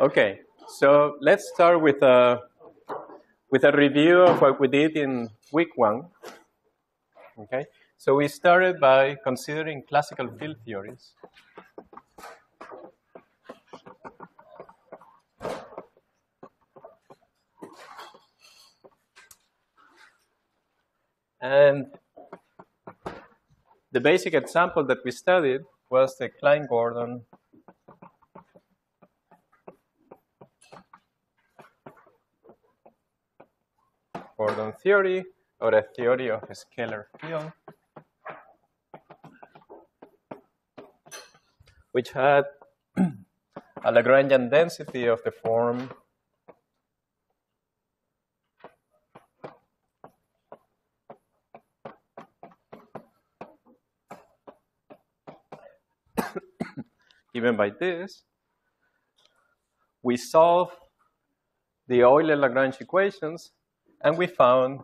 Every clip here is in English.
Okay, so let's start with a with a review of what we did in week one. Okay, so we started by considering classical field theories. And the basic example that we studied was the Klein-Gordon Gordon theory or a theory of a scalar field, which had a Lagrangian density of the form given by this, we solve the Euler-Lagrange equations, and we found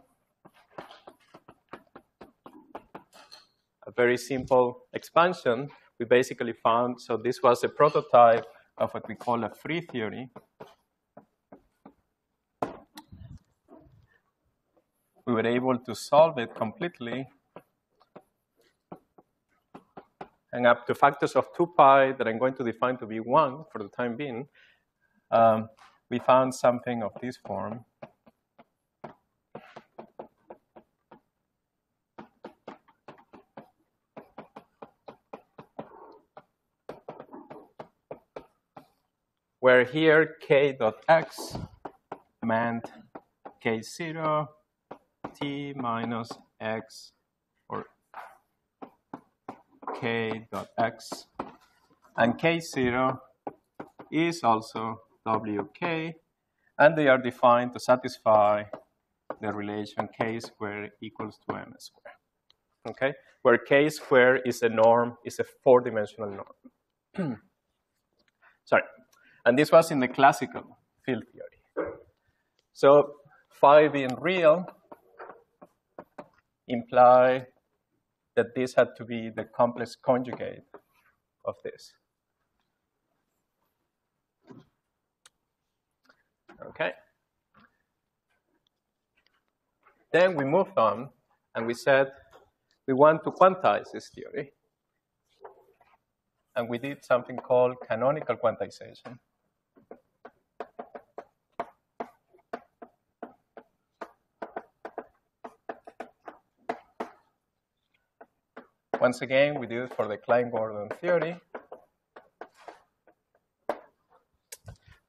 a very simple expansion. We basically found, so this was a prototype of what we call a free theory. We were able to solve it completely and up to factors of 2 pi that I'm going to define to be 1 for the time being, um, we found something of this form. Where here k dot x meant k0 t minus x or k dot x. And k0 is also wk, and they are defined to satisfy the relation k squared equals to m squared. Okay, where k squared is a norm, is a four-dimensional norm. Sorry, and this was in the classical field theory. So phi being real imply that this had to be the complex conjugate of this. Okay. Then we moved on and we said we want to quantize this theory. And we did something called canonical quantization. Once again, we did it for the Klein-Gordon theory.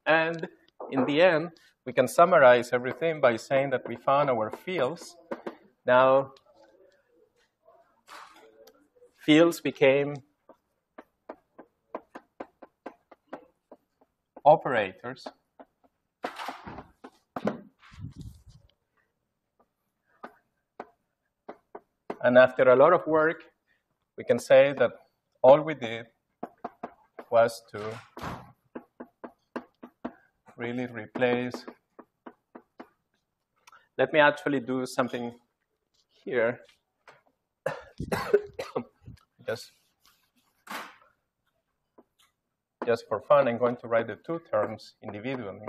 And in the end, we can summarize everything by saying that we found our fields. Now, fields became operators. And after a lot of work, we can say that all we did was to really replace. Let me actually do something here. just, just for fun, I'm going to write the two terms individually.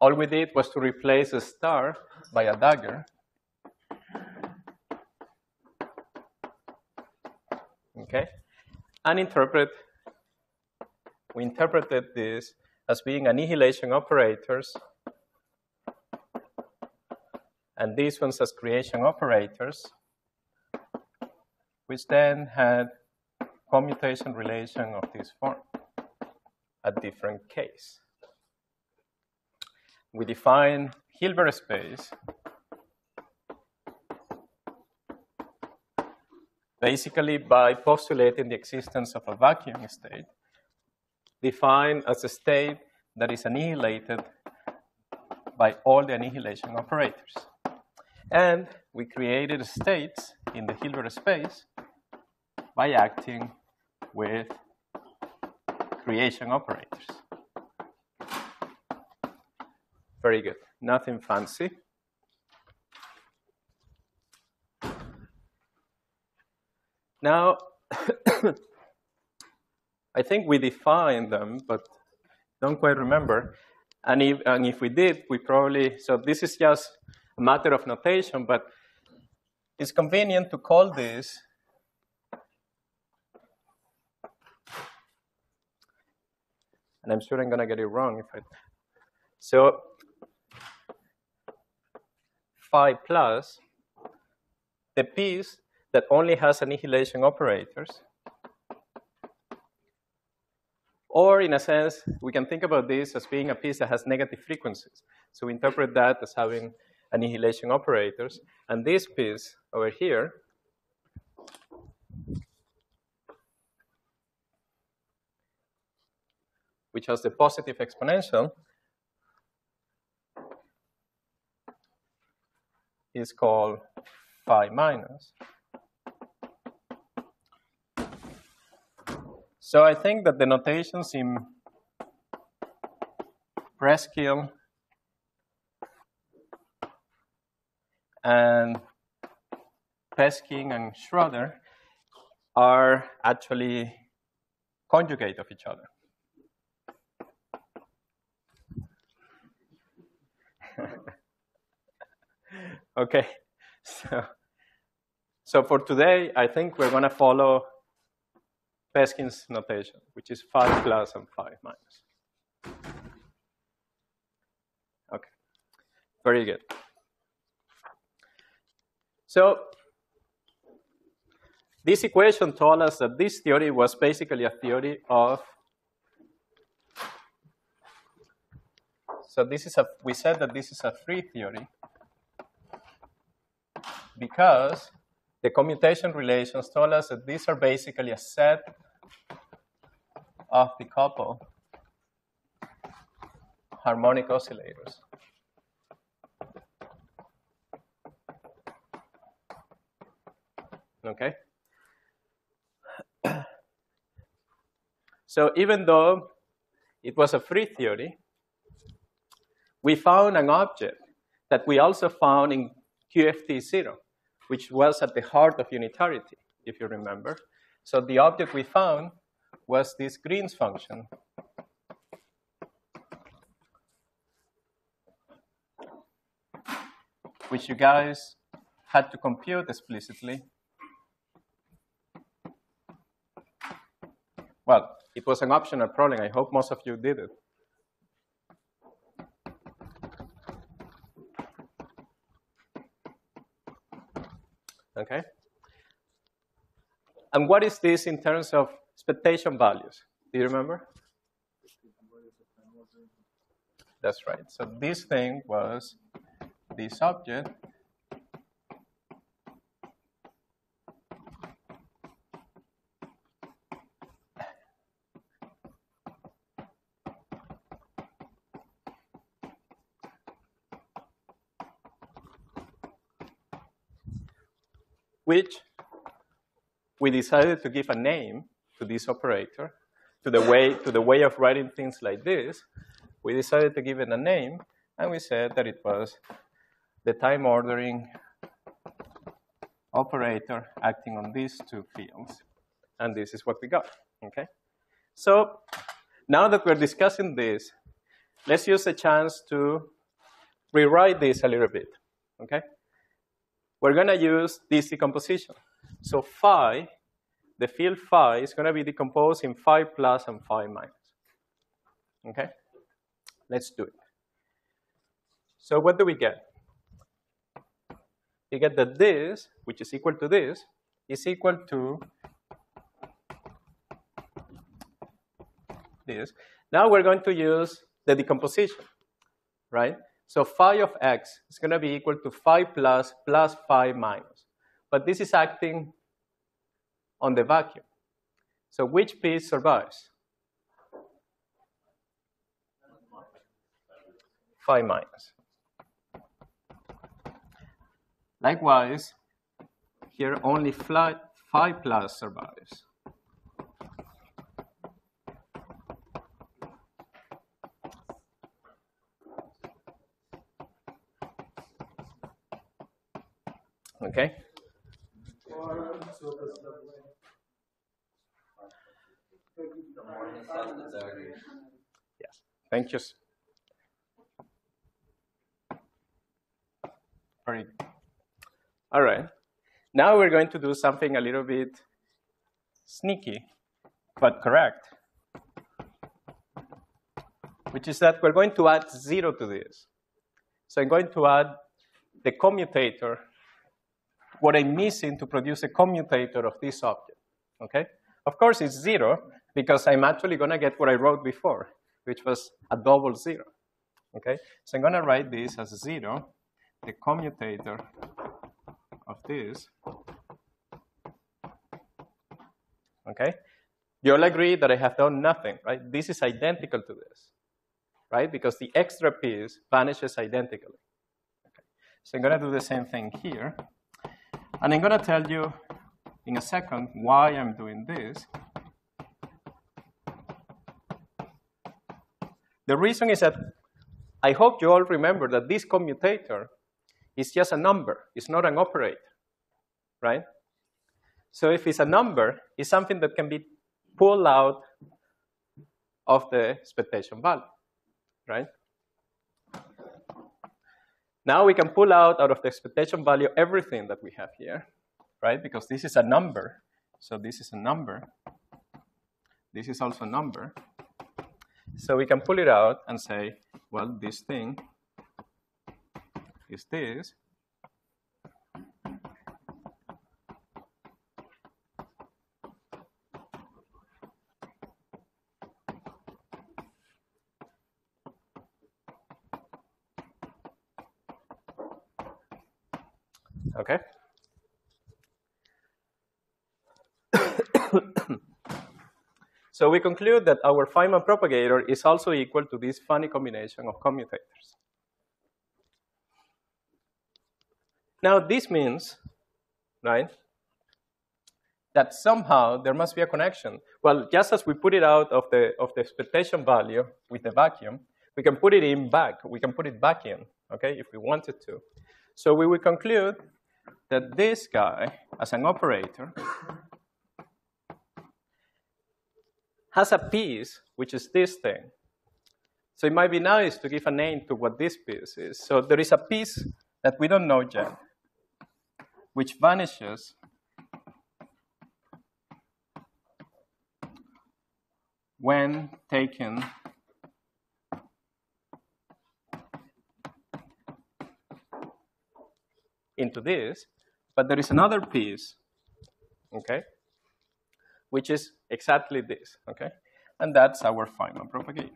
All we did was to replace a star by a dagger. Okay? And interpret, we interpreted this as being annihilation operators, and these ones as creation operators, which then had commutation relation of this form, a different case. We define Hilbert space basically by postulating the existence of a vacuum state defined as a state that is annihilated by all the annihilation operators. And we created states in the Hilbert space by acting with creation operators. Very good. Nothing fancy. Now, I think we defined them, but don't quite remember. And if, and if we did, we probably, so this is just a matter of notation, but it's convenient to call this and I'm sure I'm gonna get it wrong if I, so phi plus the piece that only has annihilation operators or in a sense, we can think about this as being a piece that has negative frequencies. So we interpret that as having annihilation operators. And this piece over here which has the positive exponential, is called phi minus. So I think that the notations in Preskill and Peskin and Schroeder are actually conjugate of each other. Okay, so, so for today, I think we're going to follow Peskin's notation, which is phi plus and phi minus. Okay, very good. So this equation told us that this theory was basically a theory of so this is a we said that this is a free theory because the commutation relations told us that these are basically a set of the couple harmonic oscillators. Okay? so even though it was a free theory, we found an object that we also found in QFT0, which was at the heart of unitarity, if you remember. So the object we found was this Green's function. Which you guys had to compute explicitly. Well, it was an optional problem. I hope most of you did it. Okay? And what is this in terms of expectation values? Do you remember? That's right. So this thing was this object which we decided to give a name to this operator, to the way, to the way of writing things like this. We decided to give it a name, and we said that it was the time ordering operator acting on these two fields. And this is what we got, okay? So now that we're discussing this, let's use the chance to rewrite this a little bit, okay? We're going to use this decomposition. So phi, the field phi, is going to be decomposed in phi plus and phi minus. Okay? Let's do it. So what do we get? We get that this, which is equal to this, is equal to this. Now we're going to use the decomposition, right? So phi of x is going to be equal to phi plus plus phi minus. But this is acting on the vacuum. So which piece survives? Phi minus. Likewise, here only phi plus survives. Okay? Yes, thank you. Very good. All right. Now we're going to do something a little bit sneaky, but correct, which is that we're going to add zero to this. So I'm going to add the commutator, what I'm missing to produce a commutator of this object, okay? Of course, it's zero because I'm actually gonna get what I wrote before, which was a double zero, okay? So I'm gonna write this as zero, the commutator of this, okay? You all agree that I have done nothing, right? This is identical to this, right? Because the extra piece vanishes identically. Okay. So I'm gonna do the same thing here. And I'm gonna tell you in a second why I'm doing this. The reason is that I hope you all remember that this commutator is just a number. It's not an operator, right? So if it's a number, it's something that can be pulled out of the expectation value, right? Now we can pull out out of the expectation value everything that we have here, right? Because this is a number. So this is a number. This is also a number. So we can pull it out and say, well, this thing is this. Okay. So we conclude that our Feynman propagator is also equal to this funny combination of commutators. Now this means, right, that somehow there must be a connection. Well, just as we put it out of the, of the expectation value with the vacuum, we can put it in back. We can put it back in, okay, if we wanted to. So we will conclude that this guy, as an operator, has a piece, which is this thing. So it might be nice to give a name to what this piece is. So there is a piece that we don't know yet, which vanishes when taken into this, but there is another piece, okay, which is exactly this, okay? And that's our Feynman propagator.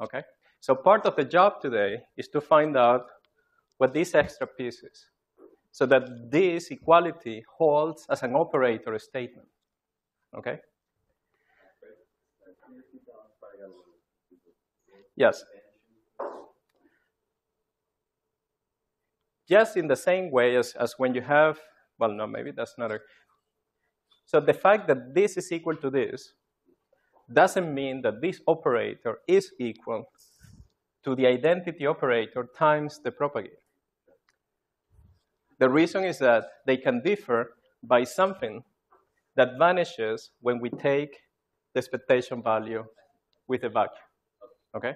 Okay, so part of the job today is to find out what this extra piece is, so that this equality holds as an operator statement, okay? Yes. Just in the same way as, as when you have, well, no, maybe that's not a. So the fact that this is equal to this doesn't mean that this operator is equal to the identity operator times the propagator. The reason is that they can differ by something that vanishes when we take the expectation value with a vacuum. Okay?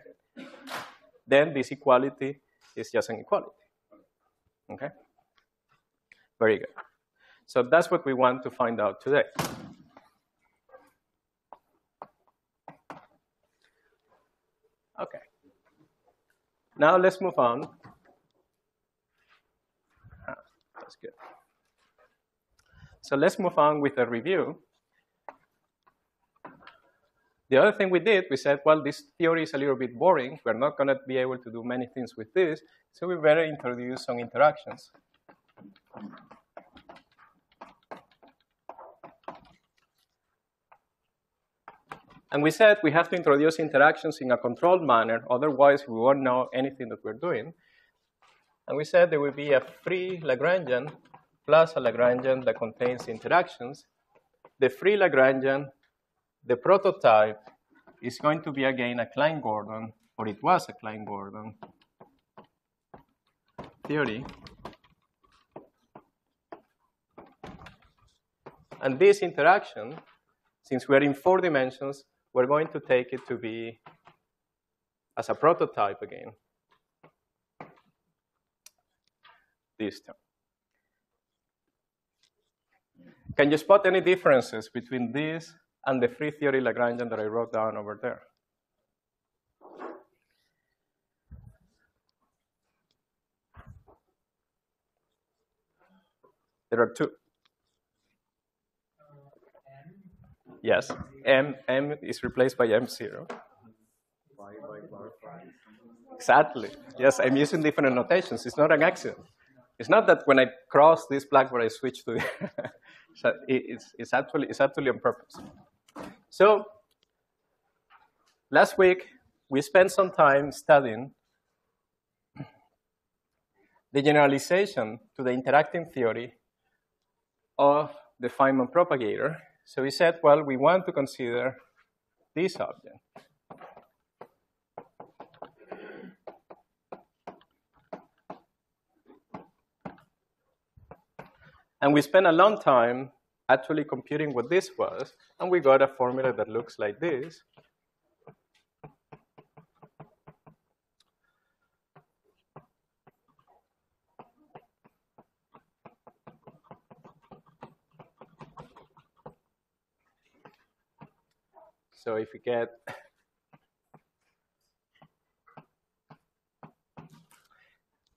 Then this equality is just an equality. Okay? Very good. So that's what we want to find out today. Okay. Now let's move on. Ah, that's good. So let's move on with a review. The other thing we did, we said, well, this theory is a little bit boring. We're not going to be able to do many things with this, so we better introduce some interactions. And we said we have to introduce interactions in a controlled manner, otherwise we won't know anything that we're doing. And we said there will be a free Lagrangian plus a Lagrangian that contains interactions. The free Lagrangian, the prototype, is going to be again a Klein-Gordon, or it was a Klein-Gordon theory And this interaction, since we're in four dimensions, we're going to take it to be as a prototype again. This term. Can you spot any differences between this and the free theory Lagrangian that I wrote down over there? There are two. Yes, M, M is replaced by M0. Exactly. Yes, I'm using different notations. It's not an accident. It's not that when I cross this blackboard, I switch to the. it's, it's, actually, it's actually on purpose. So, last week, we spent some time studying the generalization to the interacting theory of the Feynman propagator. So we said, well, we want to consider this object. And we spent a long time actually computing what this was, and we got a formula that looks like this. So if we get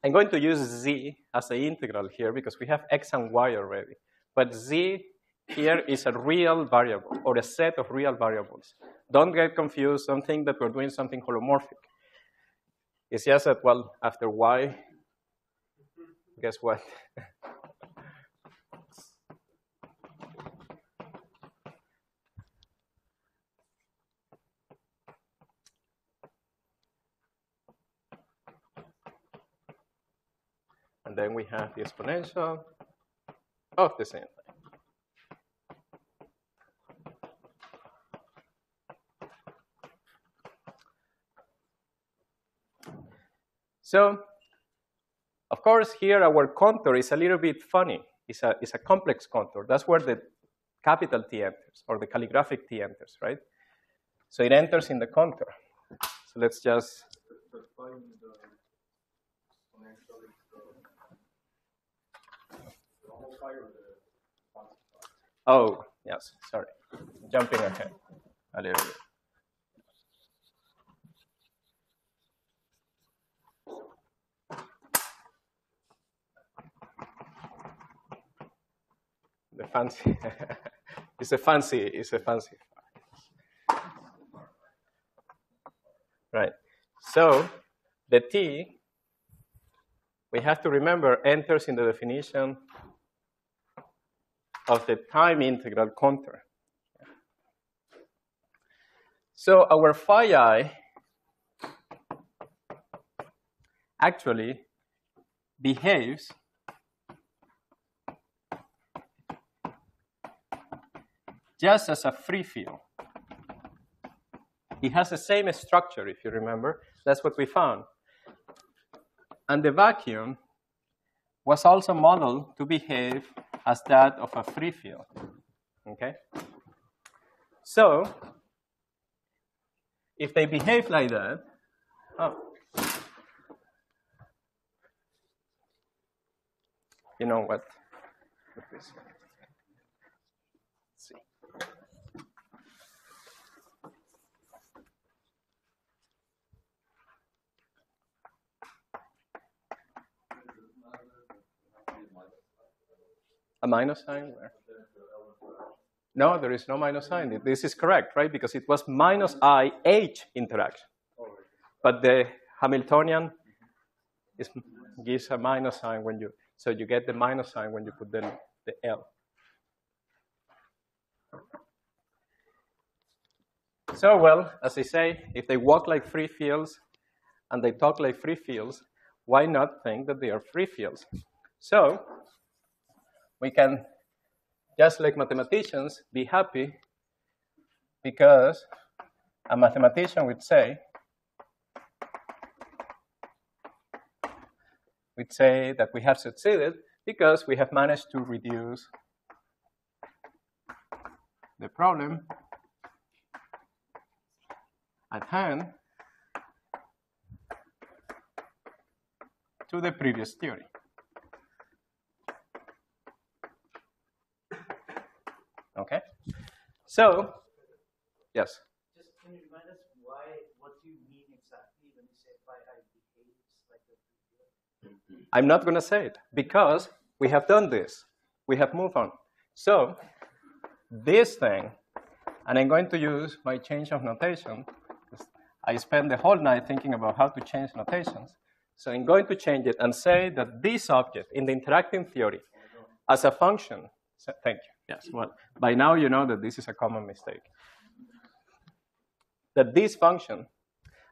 I'm going to use z as the integral here because we have x and y already. But z here is a real variable or a set of real variables. Don't get confused. Don't think that we're doing something holomorphic. It's just that, well, after y, guess what? And then we have the exponential of the same So, of course, here our contour is a little bit funny. It's a, it's a complex contour. That's where the capital T enters, or the calligraphic T enters, right? So it enters in the contour. So let's just Oh, yes, sorry. Jumping ahead a little bit. The fancy, it's a fancy, it's a fancy. Right. So the T, we have to remember, enters in the definition of the time integral contour. So our phi i actually behaves just as a free field. It has the same structure, if you remember. That's what we found. And the vacuum was also modeled to behave as that of a free field. Okay? So, if they behave like that, oh, you know what? A minus sign where? No, there is no minus sign. This is correct, right? Because it was minus i h interaction. But the Hamiltonian is, gives a minus sign when you, so you get the minus sign when you put the, the L. So, well, as I say, if they walk like free fields and they talk like free fields, why not think that they are free fields? So, we can, just like mathematicians, be happy because a mathematician would say, would say that we have succeeded because we have managed to reduce the problem at hand to the previous theory. Okay? So, yes? Just can you remind us why, what do you mean exactly when you say phi i behaves like a? I'm not going to say it because we have done this. We have moved on. So, this thing, and I'm going to use my change of notation. I spent the whole night thinking about how to change notations. So I'm going to change it and say that this object in the interacting theory as a function, so, thank you, yes, well, by now you know that this is a common mistake. That this function,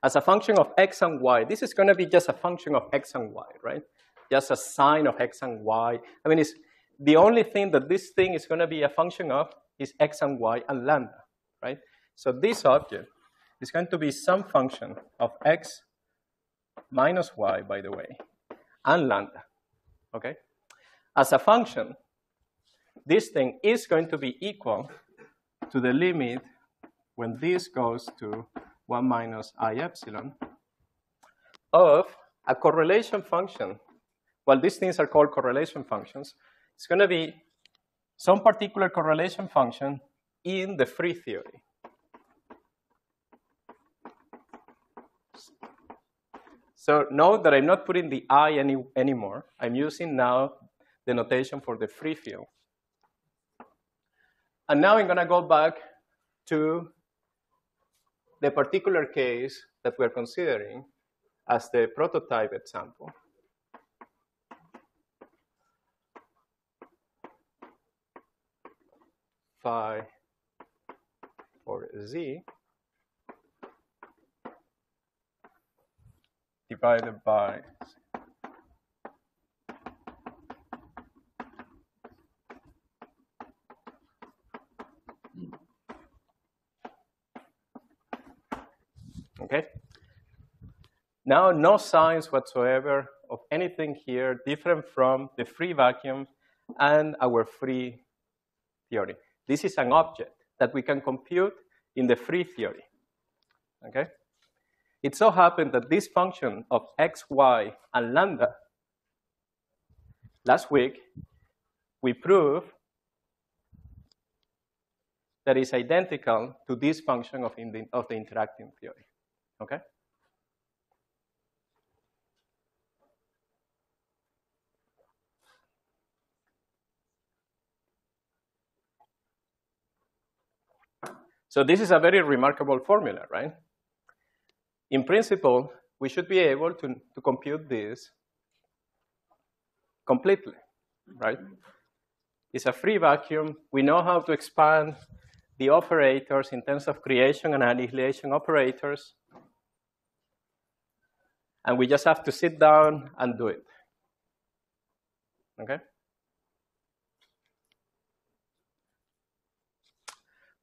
as a function of x and y, this is going to be just a function of x and y, right? Just a sign of x and y. I mean, it's the only thing that this thing is going to be a function of is x and y and lambda, right? So this object is going to be some function of x minus y, by the way, and lambda, okay? As a function, this thing is going to be equal to the limit when this goes to 1 minus i epsilon of a correlation function. Well, these things are called correlation functions. It's going to be some particular correlation function in the free theory. So note that I'm not putting the i any, anymore. I'm using now the notation for the free field. And now I'm going to go back to the particular case that we're considering as the prototype example. Phi or z divided by Okay? Now, no signs whatsoever of anything here different from the free vacuum and our free theory. This is an object that we can compute in the free theory. Okay? It so happened that this function of x, y, and lambda, last week, we proved that is identical to this function of, the, of the interacting theory. Okay? So this is a very remarkable formula, right? In principle, we should be able to, to compute this completely, right? It's a free vacuum. We know how to expand the operators in terms of creation and annihilation operators. And we just have to sit down and do it. Okay?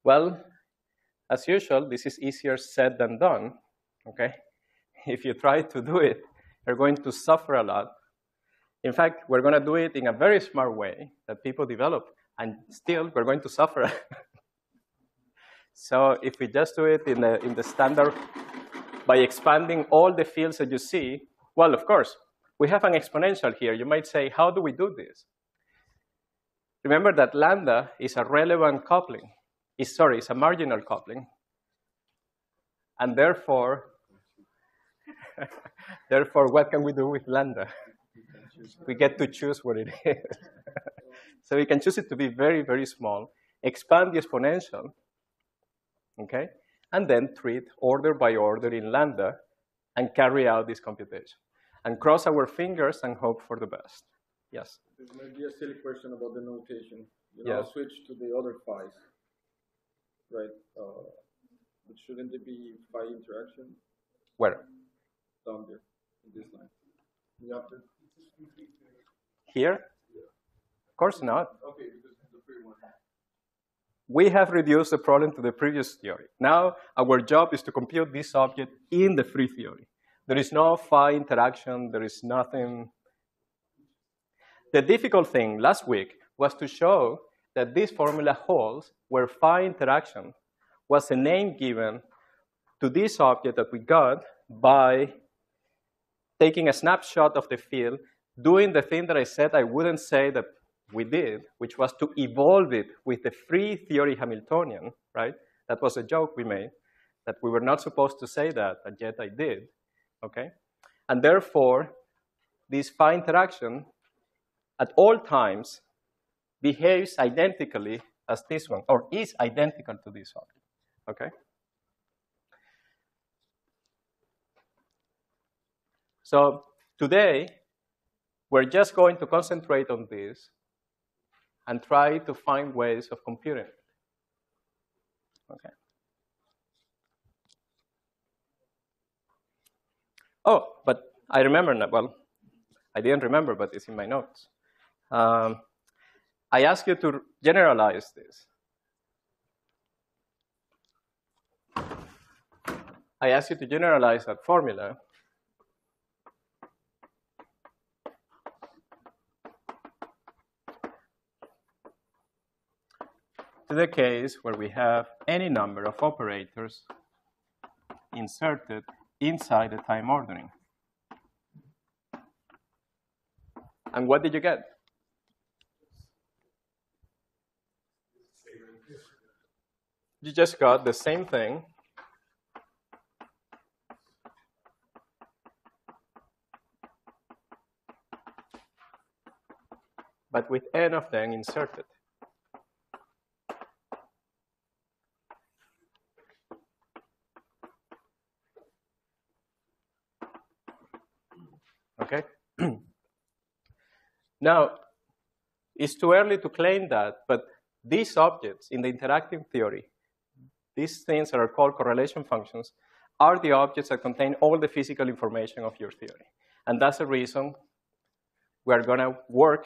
Well, as usual, this is easier said than done. Okay? If you try to do it, you're going to suffer a lot. In fact, we're going to do it in a very smart way that people develop, and still we're going to suffer. so if we just do it in the, in the standard by expanding all the fields that you see, well, of course, we have an exponential here. You might say, how do we do this? Remember that lambda is a relevant coupling. Is, sorry, it's a marginal coupling. And therefore, therefore, what can we do with lambda? We get to choose what it is. so we can choose it to be very, very small, expand the exponential, okay? and then treat order by order in lambda and carry out this computation. And cross our fingers and hope for the best. Yes? This may be a silly question about the notation. You know, Yes. switch to the other phi's, right? Uh, but shouldn't it be phi interaction Where? Down there in this line? You have to. Here? Of course not. Okay, because it's the free one. We have reduced the problem to the previous theory. Now, our job is to compute this object in the free theory. There is no phi interaction, there is nothing. The difficult thing last week was to show that this formula holds where phi interaction was a name given to this object that we got by taking a snapshot of the field, doing the thing that I said I wouldn't say that we did, which was to evolve it with the free theory Hamiltonian, right? That was a joke we made, that we were not supposed to say that, and yet I did, okay? And therefore, this phi interaction at all times behaves identically as this one, or is identical to this one, okay? So today, we're just going to concentrate on this and try to find ways of computing it. Okay. Oh, but I remember now. Well, I didn't remember, but it's in my notes. Um, I ask you to generalize this. I ask you to generalize that formula to the case where we have any number of operators inserted inside the time ordering. And what did you get? You just got the same thing but with n of them inserted. Okay? Now, it's too early to claim that, but these objects in the interactive theory, these things that are called correlation functions, are the objects that contain all the physical information of your theory. And that's the reason we're going to work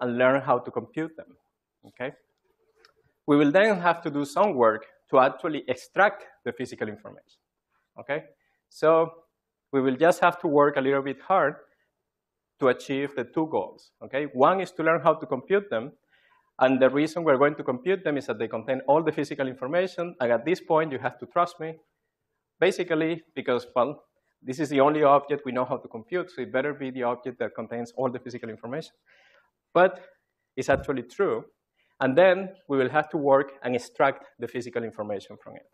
and learn how to compute them. Okay? We will then have to do some work to actually extract the physical information. Okay? So we will just have to work a little bit hard to achieve the two goals. Okay? One is to learn how to compute them, and the reason we're going to compute them is that they contain all the physical information, and at this point you have to trust me, basically because, well, this is the only object we know how to compute, so it better be the object that contains all the physical information. But it's actually true, and then we will have to work and extract the physical information from it.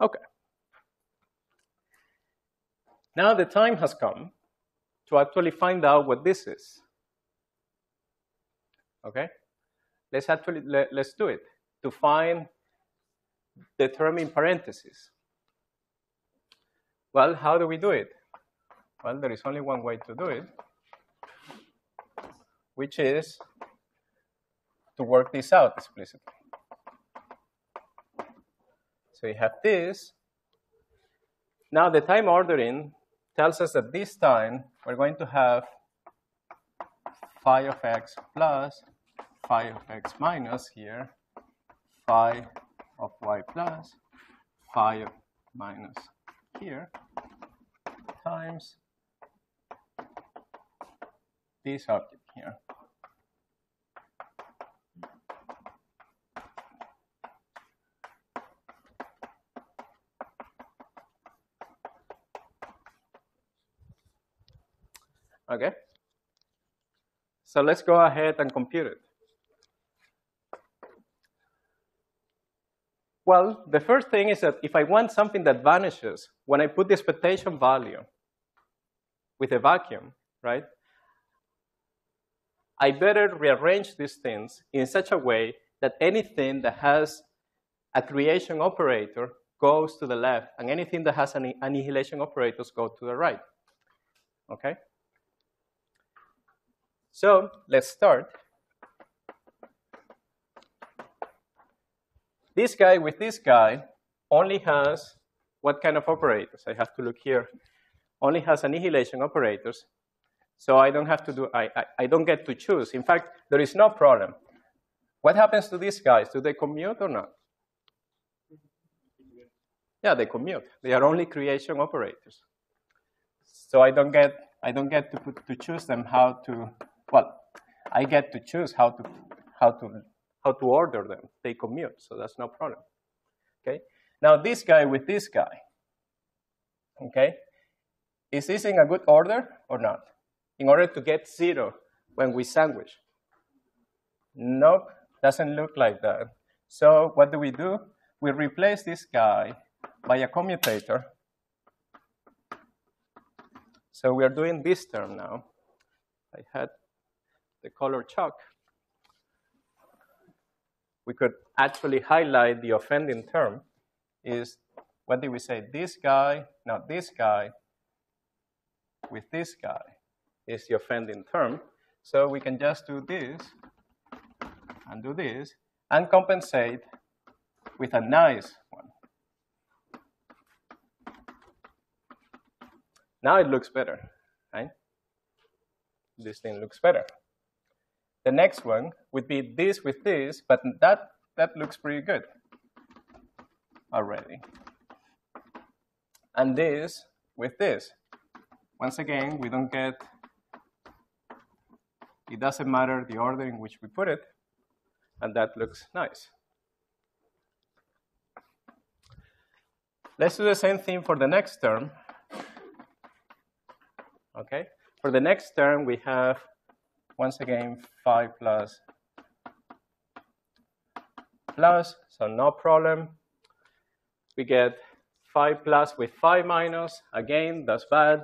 Okay. Now the time has come to actually find out what this is. Okay? Let's actually, let, us do it. To find the term in parentheses. Well, how do we do it? Well, there is only one way to do it, which is to work this out explicitly. So you have this. Now the time ordering tells us that this time we're going to have phi of x plus phi of x minus here, phi of y plus phi of minus here times this object here. Okay? So let's go ahead and compute it. Well, the first thing is that if I want something that vanishes when I put the expectation value with a vacuum, right? I better rearrange these things in such a way that anything that has a creation operator goes to the left, and anything that has an annihilation operators go to the right. Okay? So let's start. This guy with this guy only has what kind of operators? I have to look here. Only has annihilation operators. So I don't have to do, I, I, I don't get to choose. In fact, there is no problem. What happens to these guys? Do they commute or not? Yeah, they commute. They are only creation operators. So I don't get, I don't get to, put, to choose them how to well, I get to choose how to, how to, how to order them. They commute, so that's no problem. Okay? Now this guy with this guy, okay? Is this in a good order or not? In order to get zero when we sandwich. Nope, doesn't look like that. So what do we do? We replace this guy by a commutator. So we are doing this term now. I had the color chalk. We could actually highlight the offending term is, what did we say? This guy, not this guy, with this guy is the offending term. So we can just do this and do this and compensate with a nice one. Now it looks better, right? This thing looks better. The next one would be this with this, but that, that looks pretty good already. And this with this. Once again, we don't get, it doesn't matter the order in which we put it, and that looks nice. Let's do the same thing for the next term. Okay, for the next term, we have, once again, phi plus plus, so no problem. We get phi plus with phi minus. Again, that's bad.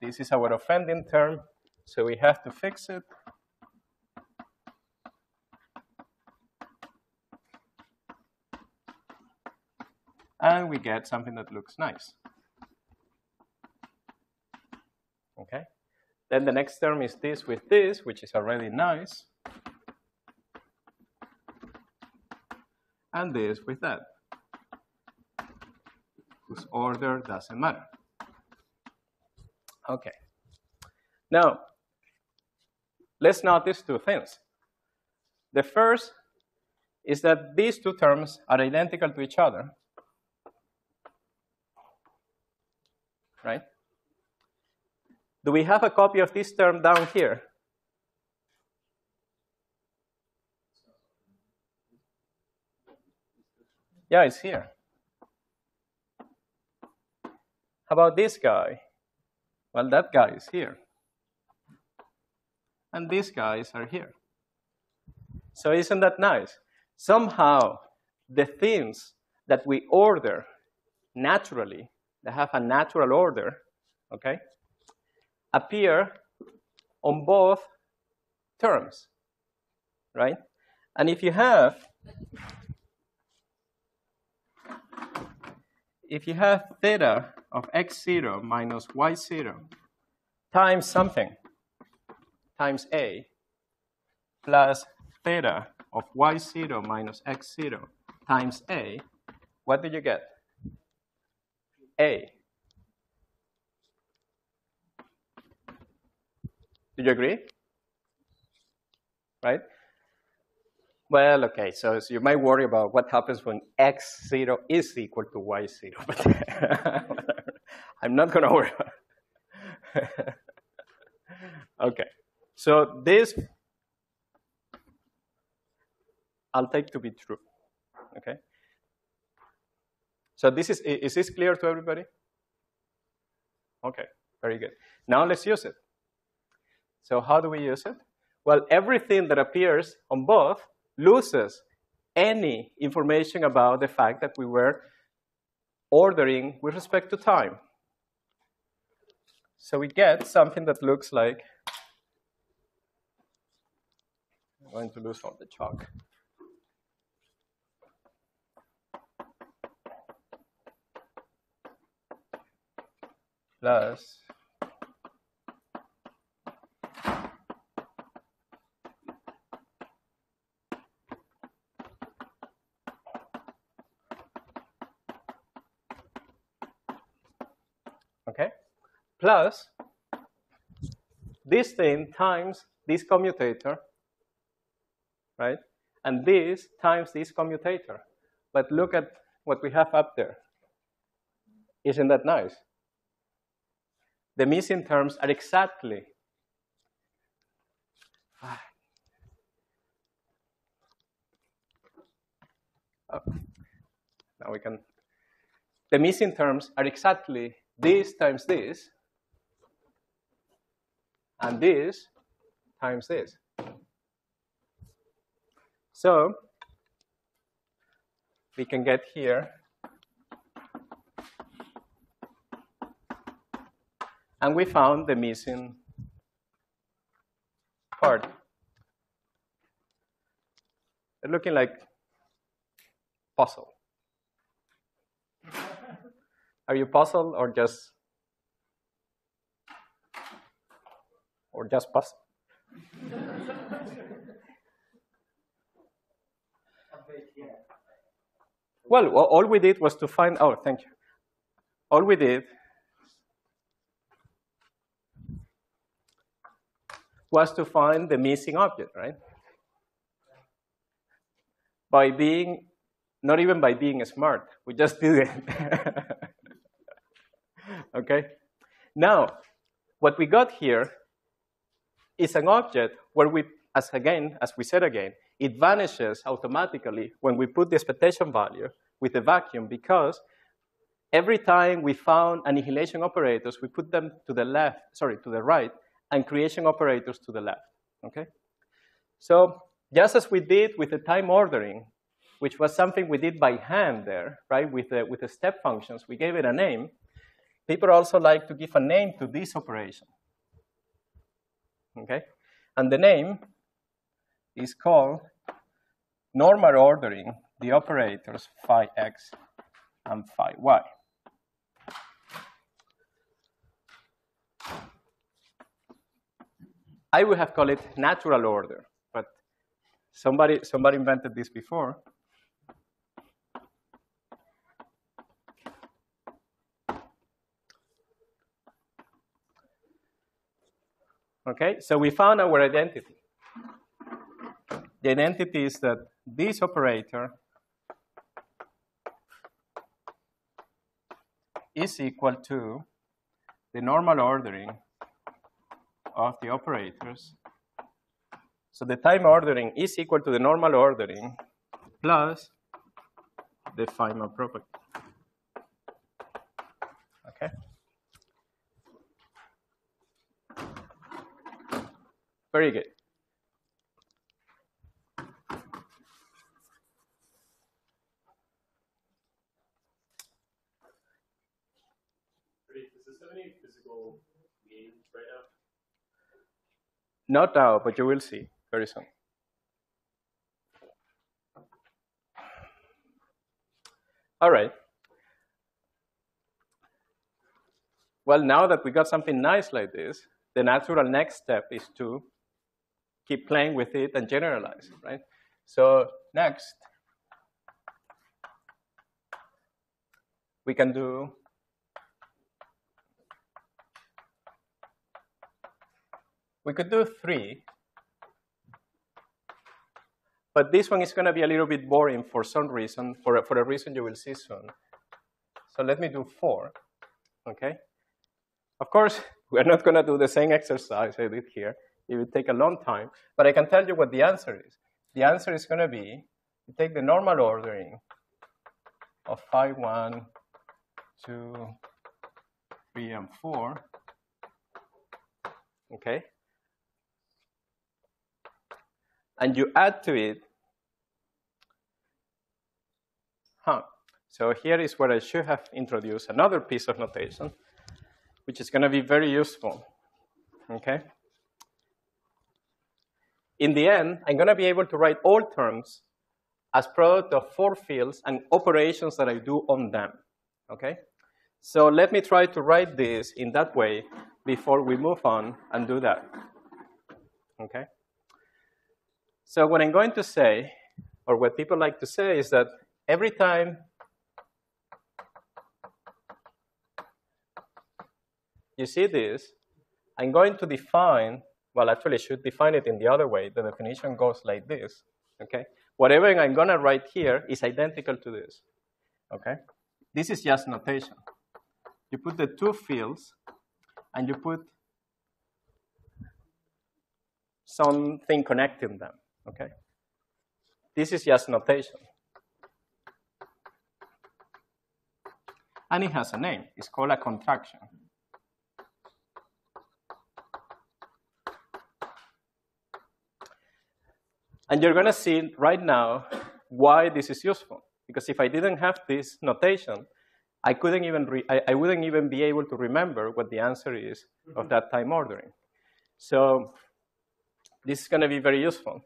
This is our offending term, so we have to fix it. And we get something that looks nice. Okay? Then the next term is this with this, which is already nice. And this with that, whose order doesn't matter. Okay. Now, let's notice two things. The first is that these two terms are identical to each other. Right? Do we have a copy of this term down here? Yeah, it's here. How about this guy? Well, that guy is here. And these guys are here. So isn't that nice? Somehow, the things that we order naturally, they have a natural order, okay, appear on both terms, right? And if you have if you have theta of x0 minus y0 times something times a plus theta of y0 minus x0 times a, what do you get? a. Do you agree? Right? Well, okay, so, so, you might worry about what happens when x0 is equal to y0, but I'm not going to worry okay, so this I'll take to be true, okay? So this is, is this clear to everybody? Okay, very good. Now let's use it. So how do we use it? Well, everything that appears on both loses any information about the fact that we were ordering with respect to time. So we get something that looks like, I'm going to lose all the chalk. Plus plus this thing times this commutator, right? And this times this commutator. But look at what we have up there. Isn't that nice? The missing terms are exactly Oh, now we can. The missing terms are exactly this times this, and this times this. So we can get here and we found the missing part. They're looking like puzzle. Are you puzzled or just or just puzzled? Well, all we did was to find, oh, thank you. All we did was to find the missing object, right? By being, not even by being smart, we just did it. okay? Now, what we got here is an object where we, as again, as we said again, it vanishes automatically when we put the expectation value with the vacuum because every time we found annihilation operators, we put them to the left, sorry, to the right, and creation operators to the left, okay? So just as we did with the time ordering, which was something we did by hand there, right, with the, with the step functions, we gave it a name. People also like to give a name to this operation, okay? And the name is called normal ordering the operators phi x and phi y. I would have called it natural order, but somebody, somebody invented this before. Okay, so we found our identity. The identity is that this operator is equal to the normal ordering of the operators. So the time ordering is equal to the normal ordering plus the Feynman property. Okay? Very good. Not now, but you will see very soon. All right. Well, now that we got something nice like this, the natural next step is to keep playing with it and generalize right? So next, we can do We could do three, but this one is going to be a little bit boring for some reason, for, for a reason you will see soon. So let me do four, okay? Of course, we're not going to do the same exercise I did here. It would take a long time, but I can tell you what the answer is. The answer is going to be, you take the normal ordering of phi 1, 2, 3, and 4, okay? and you add to it, huh. So here is where I should have introduced another piece of notation, which is going to be very useful, okay? In the end, I'm going to be able to write all terms as product of four fields and operations that I do on them, okay? So let me try to write this in that way before we move on and do that, okay? So what I'm going to say, or what people like to say, is that every time you see this, I'm going to define, well, actually, should define it in the other way. The definition goes like this, okay? Whatever I'm going to write here is identical to this, okay? This is just notation. You put the two fields, and you put something connecting them, okay? This is just notation. And it has a name. It's called a contraction. And you're going to see right now why this is useful. Because if I didn't have this notation, I couldn't even re- I, I wouldn't even be able to remember what the answer is of mm-hmm. that time ordering. So this is going to be very useful.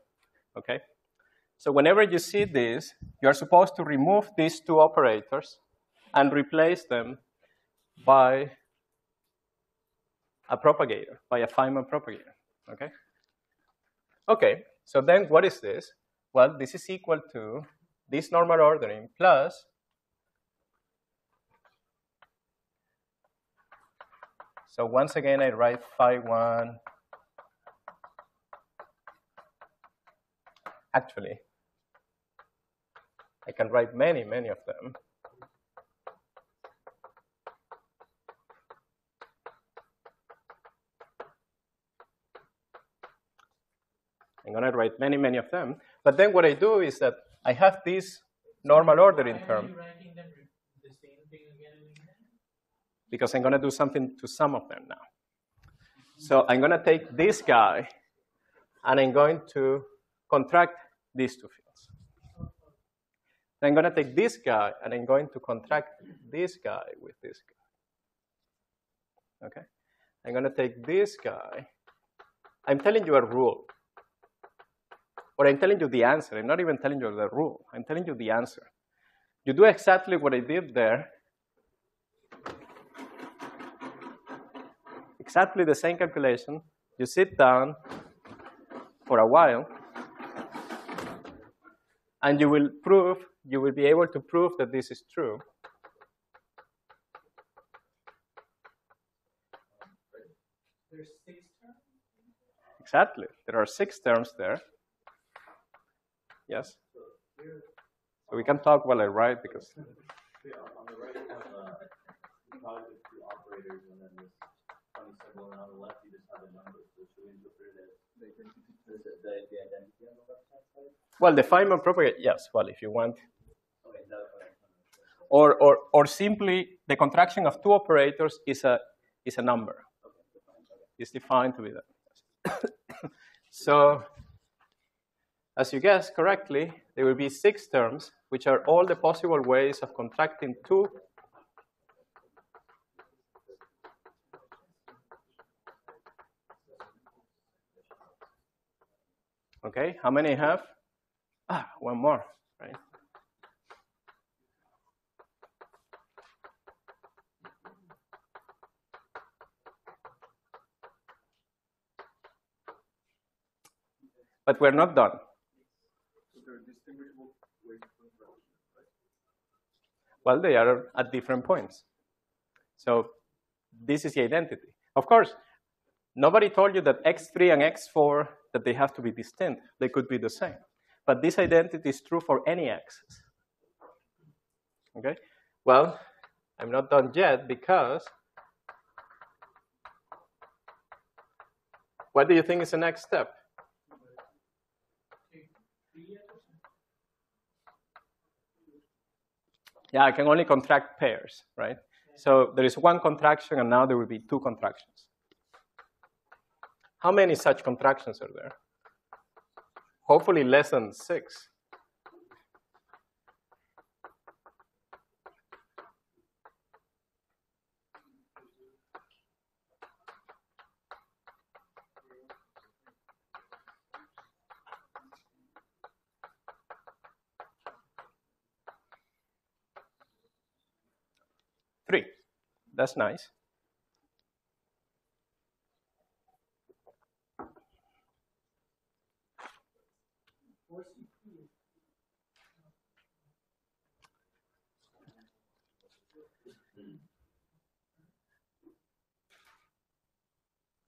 Okay. So whenever you see this, you are supposed to remove these two operators and replace them by a propagator, by a Feynman propagator. Okay. Okay. So then what is this? Well, this is equal to this normal ordering plus So once again, I write phi 1. Actually, I can write many, many of them. I'm going to write many, many of them. But then what I do is that I have this normal ordering term. Because I'm going to do something to some of them now. So I'm going to take this guy, and I'm going to contract these two fields. Then I'm going to take this guy, and I'm going to contract this guy with this guy. Okay? I'm going to take this guy. I'm telling you a rule. Or I'm telling you the answer. I'm not even telling you the rule. I'm telling you the answer. You do exactly what I did there. Exactly the same calculation. You sit down for a while, and you will prove, you will be able to prove that this is true. There's six terms? Exactly. There are six terms there. Yes? So we can talk while I write because. Yeah, on the right you have uh, two operators and then this funny symbol, and on the left you just have a number. So should we interpret it as the, the, the identity on the left hand side? Well, the Feynman propagate, yes, well, if you want. Okay, that's what I'm trying to understand. Or, or, or simply the contraction of two operators is a, is a number. It's defined to be that. so, as you guessed correctly, there will be six terms, which are all the possible ways of contracting two Okay, how many have? Ah, one more, right? But we're not done. Well, they are at different points. So this is the identity. Of course, nobody told you that x3 and x4 that they have to be distinct. They could be the same. But this identity is true for any axis. Okay? Well, I'm not done yet because what do you think is the next step? Yeah, I can only contract pairs, right? So there is one contraction, and now there will be two contractions. How many such contractions are there? Hopefully less than six. Three. That's nice.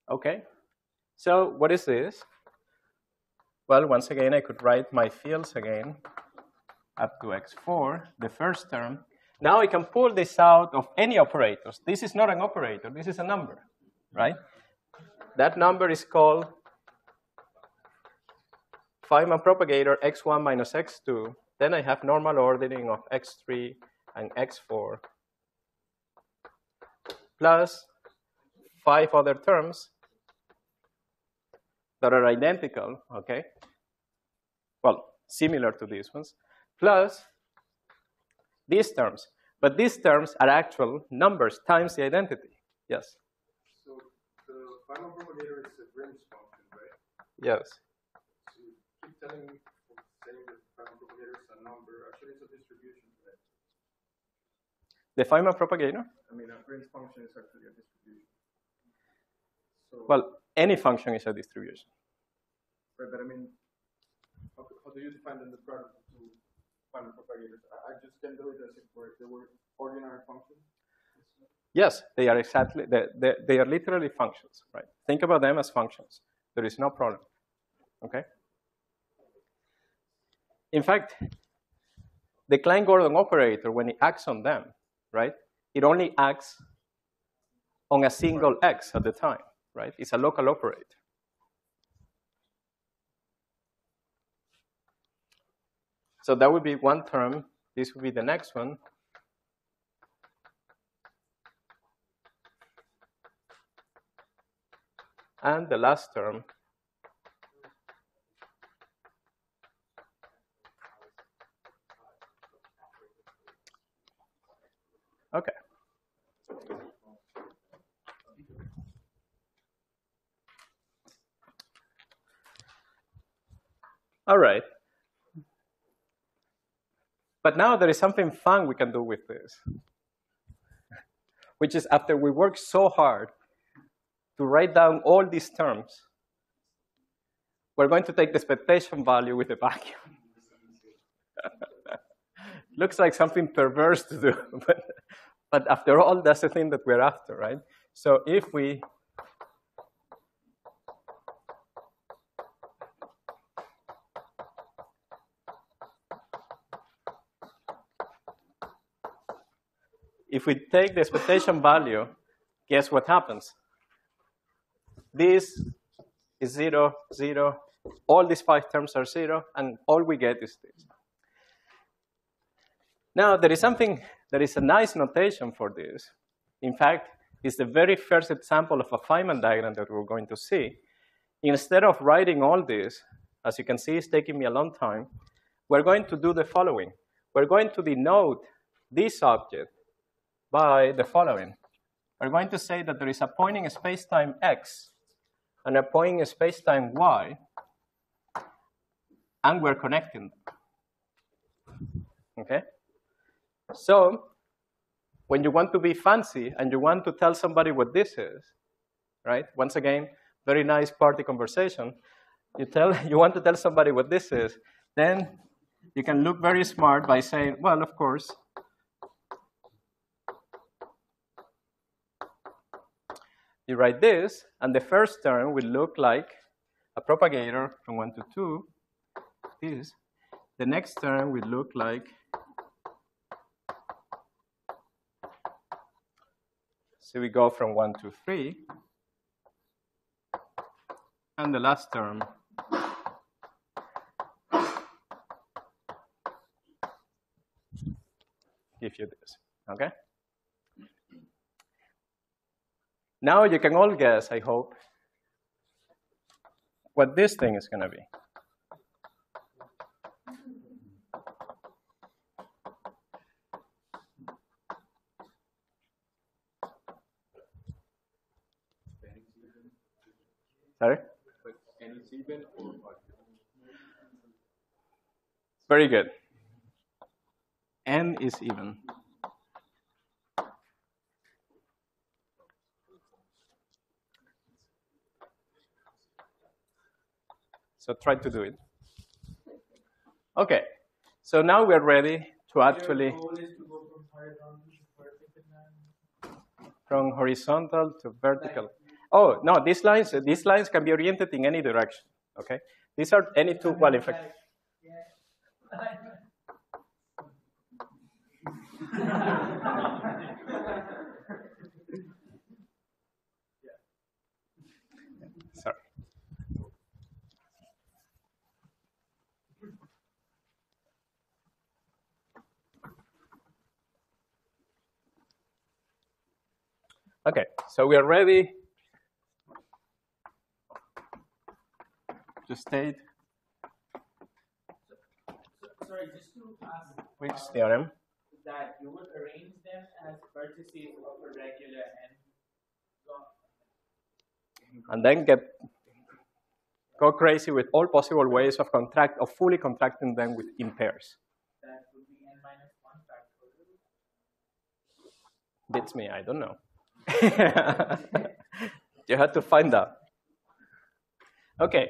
Okay, so what is this? Well, once again, I could write my fields again up to x4, the first term. Now I can pull this out of any operators. This is not an operator, this is a number, right? That number is called Feynman propagator x1 minus x2. Then I have normal ordering of x3 and x4 plus five other terms that are identical, okay? Well, similar to these ones, plus these terms. But these terms are actual numbers times the identity. Yes? So the Feynman propagator is a Green's function, right? Yes. So you keep telling me, saying that the Feynman propagator is a number. Actually, it's a distribution, right? The Feynman propagator? I mean, a Green's function is actually a distribution. So, Well, any function is a distribution. right, but I mean, how, how do you define the product propagators? I, I just can do it as if they were ordinary functions. Yes, they are exactly, they, they, they are literally functions, right? Think about them as functions. There is no problem, okay? In fact, the Klein-Gordon operator, when it acts on them, right, it only acts on a single x at the time, right? It's a local operator. So that would be one term. This would be the next one. And the last term Okay. All right. But now there is something fun we can do with this, which is after we work so hard to write down all these terms, we're going to take the expectation value with the vacuum. Looks like something perverse to do, but, but after all, that's the thing that we're after, right? So if we if we take the expectation value, guess what happens? This is zero, zero. All these five terms are zero, and all we get is this. Now, there is something, there is a nice notation for this. In fact, it's the very first example of a Feynman diagram that we're going to see. Instead of writing all this, as you can see, it's taking me a long time, we're going to do the following. We're going to denote this object by the following. We're going to say that there is a point in space-time x and a point in space-time y, and we're connecting them. Okay? So, when you want to be fancy and you want to tell somebody what this is, right? Once again, very nice party conversation. You tell you want to tell somebody what this is, then you can look very smart by saying, well, of course, you write this, and the first term will look like a propagator from 1 to 2, this. The next term will look like So we go from 1 to 3. And the last term give you this, okay? Now you can all guess, I hope, what this thing is going to be. Sorry? Very good. N is even. So try to do it. Okay, so now we're ready to actually Your goal is to from horizontal to vertical now. from horizontal to vertical. Oh no, these lines these lines can be oriented in any direction. Okay, these are any two. Well, in fact, Yeah. sorry. Okay, so we are ready to state Sorry, just to ask which theorem. that you would arrange them as vertices of a regular n. and then get go crazy with all possible ways of contract of fully contracting them with in pairs. That would be n minus 1 factorial. Beats me, I don't know. you had to find that. Okay,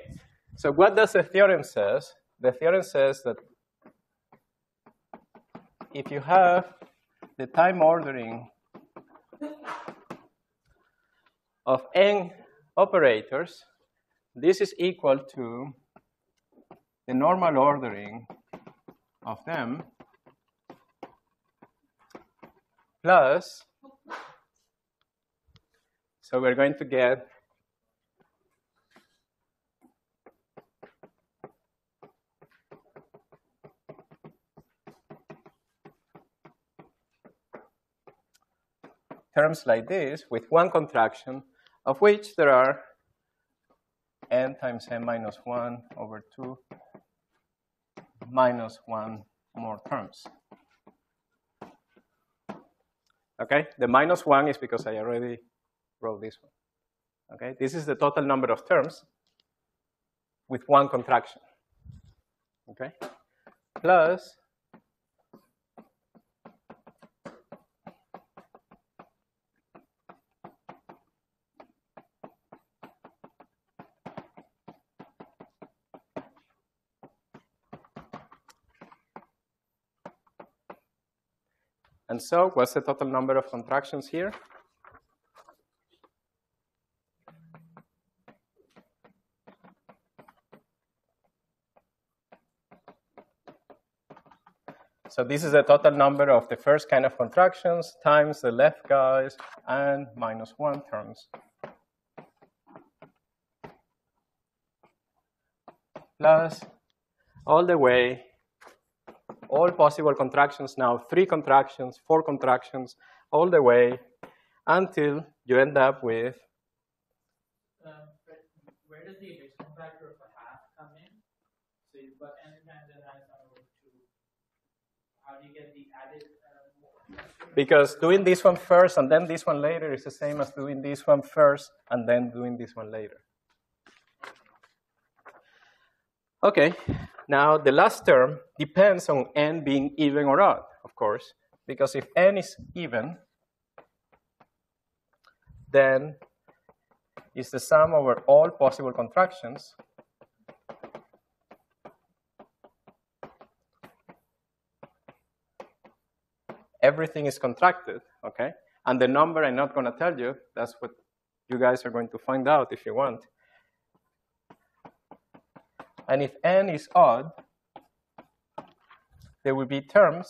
so what does the theorem says? The theorem says that if you have the time ordering of n operators, this is equal to the normal ordering of them plus, so we're going to get terms like this with one contraction, of which there are n times n minus 1 over 2 minus 1 more terms. Okay, the minus 1 is because I already wrote this one. Okay, this is the total number of terms with one contraction. Okay, plus And so what's the total number of contractions here? So this is the total number of the first kind of contractions times the left guys and minus one terms. Plus all the way all possible contractions now, three contractions, four contractions, all the way until you end up with Um, but where does the addition factor of a half come in? So you've got n times n minus 1 over 2. How do you get the added? Um, because doing this one first and then this one later is the same as doing this one first and then doing this one later. Okay, now the last term depends on n being even or odd, of course, because if n is even, then it's the sum over all possible contractions everything is contracted, okay? And the number I'm not going to tell you, that's what you guys are going to find out if you want. And if n is odd, there will be terms.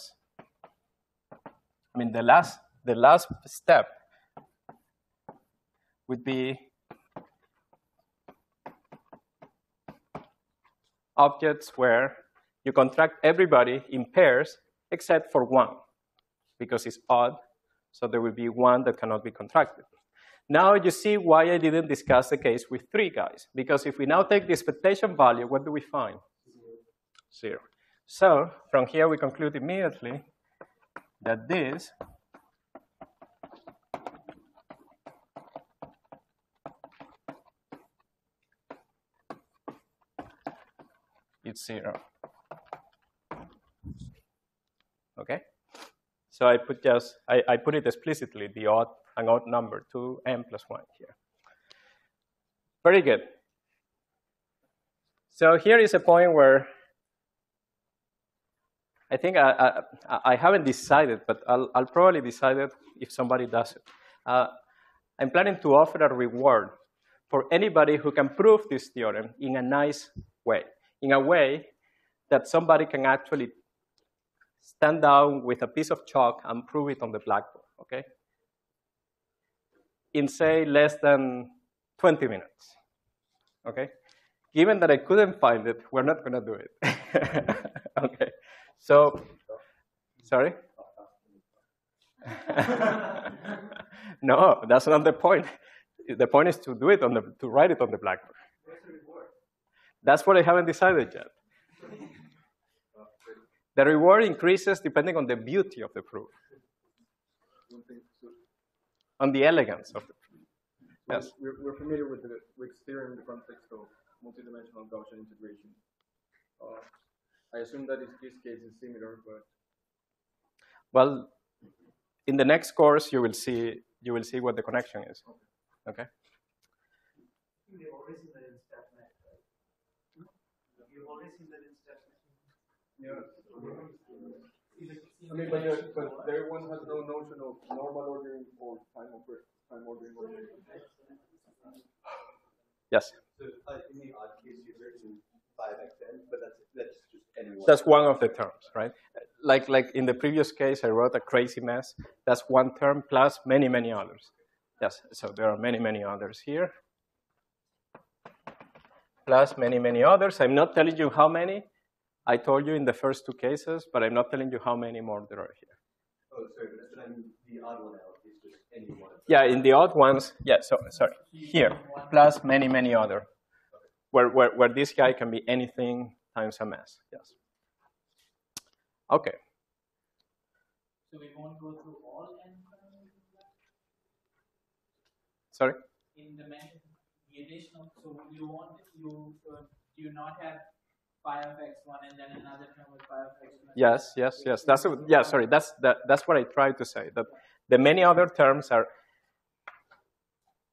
I mean, the last, the last step would be objects where you contract everybody in pairs except for one because it's odd, so there will be one that cannot be contracted. Now you see why I didn't discuss the case with three guys, because if we now take the expectation value, what do we find? Zero. So from here we conclude immediately that this is zero. Okay? So I put just, I, I put it explicitly, the odd, an odd number, 2m plus 1 here. Very good. So here is a point where I think I, I, I haven't decided, but I'll, I'll, probably decide it if somebody does it. Uh, I'm planning to offer a reward for anybody who can prove this theorem in a nice way, in a way that somebody can actually stand down with a piece of chalk and prove it on the blackboard, okay? In, say, less than 20 minutes, okay? Given that I couldn't find it, we're not going to do it, okay? So, sorry? No, that's not the point. The point is to do it on the to write it on the blackboard. That's what I haven't decided yet. The reward increases depending on the beauty of the proof, so on the elegance of the proof. So Yes. We're, we're familiar with the Wick's theorem in the context of multidimensional Gaussian integration. Uh, I assume that is- this case is similar, but Well, in the next course, you will see you will see what the connection is. Okay. You've already seen that in stat mech, right? You've already seen that in stat mech. yeah. I mean, but, the, but everyone has no notion of normal ordering or time oper time ordering. ordering. Yes. So, uh, in the odd case, you've written phi xn, but that's, that's just any one. That's one of the terms, right? Like like in the previous case, I wrote a crazy mess. That's one term plus many many others. Yes. So there are many many others here. Plus many many others. I'm not telling you how many. I told you in the first two cases, but I'm not telling you how many more there are here. Oh, sorry, but but I mean, the odd one out is just any one. Yeah, in the odd ones, yeah, so, sorry, here, plus many, many other, where, where, where this guy can be anything times a mass, yes. Okay, So we won't go through all n terms sorry? in the men, the additional, so you want, you, uh, do you not have phi of x1 and then another term with phi of x2? Yes, yes, yes, that's, a- yeah, sorry, that's, that, that's what I tried to say, that the many other terms are,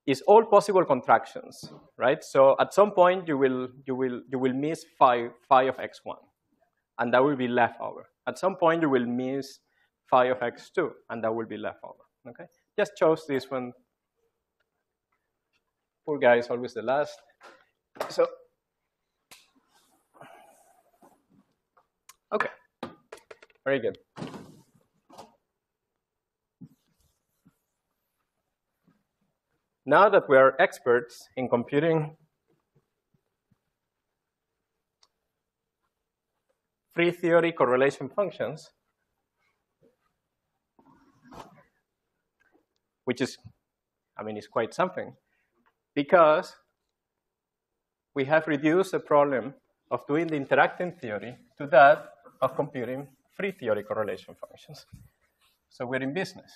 is all possible contractions, right? So at some point you will, you will, you will miss phi, phi of x1, and that will be left over. At some point you will miss phi of x2, and that will be left over, okay? Just chose this one. Poor guy is always the last. So, okay, very good. Now that we are experts in computing free theory correlation functions, which is, I mean, it's quite something, because we have reduced the problem of doing the interacting theory to that of computing free theory correlation functions. So we're in business.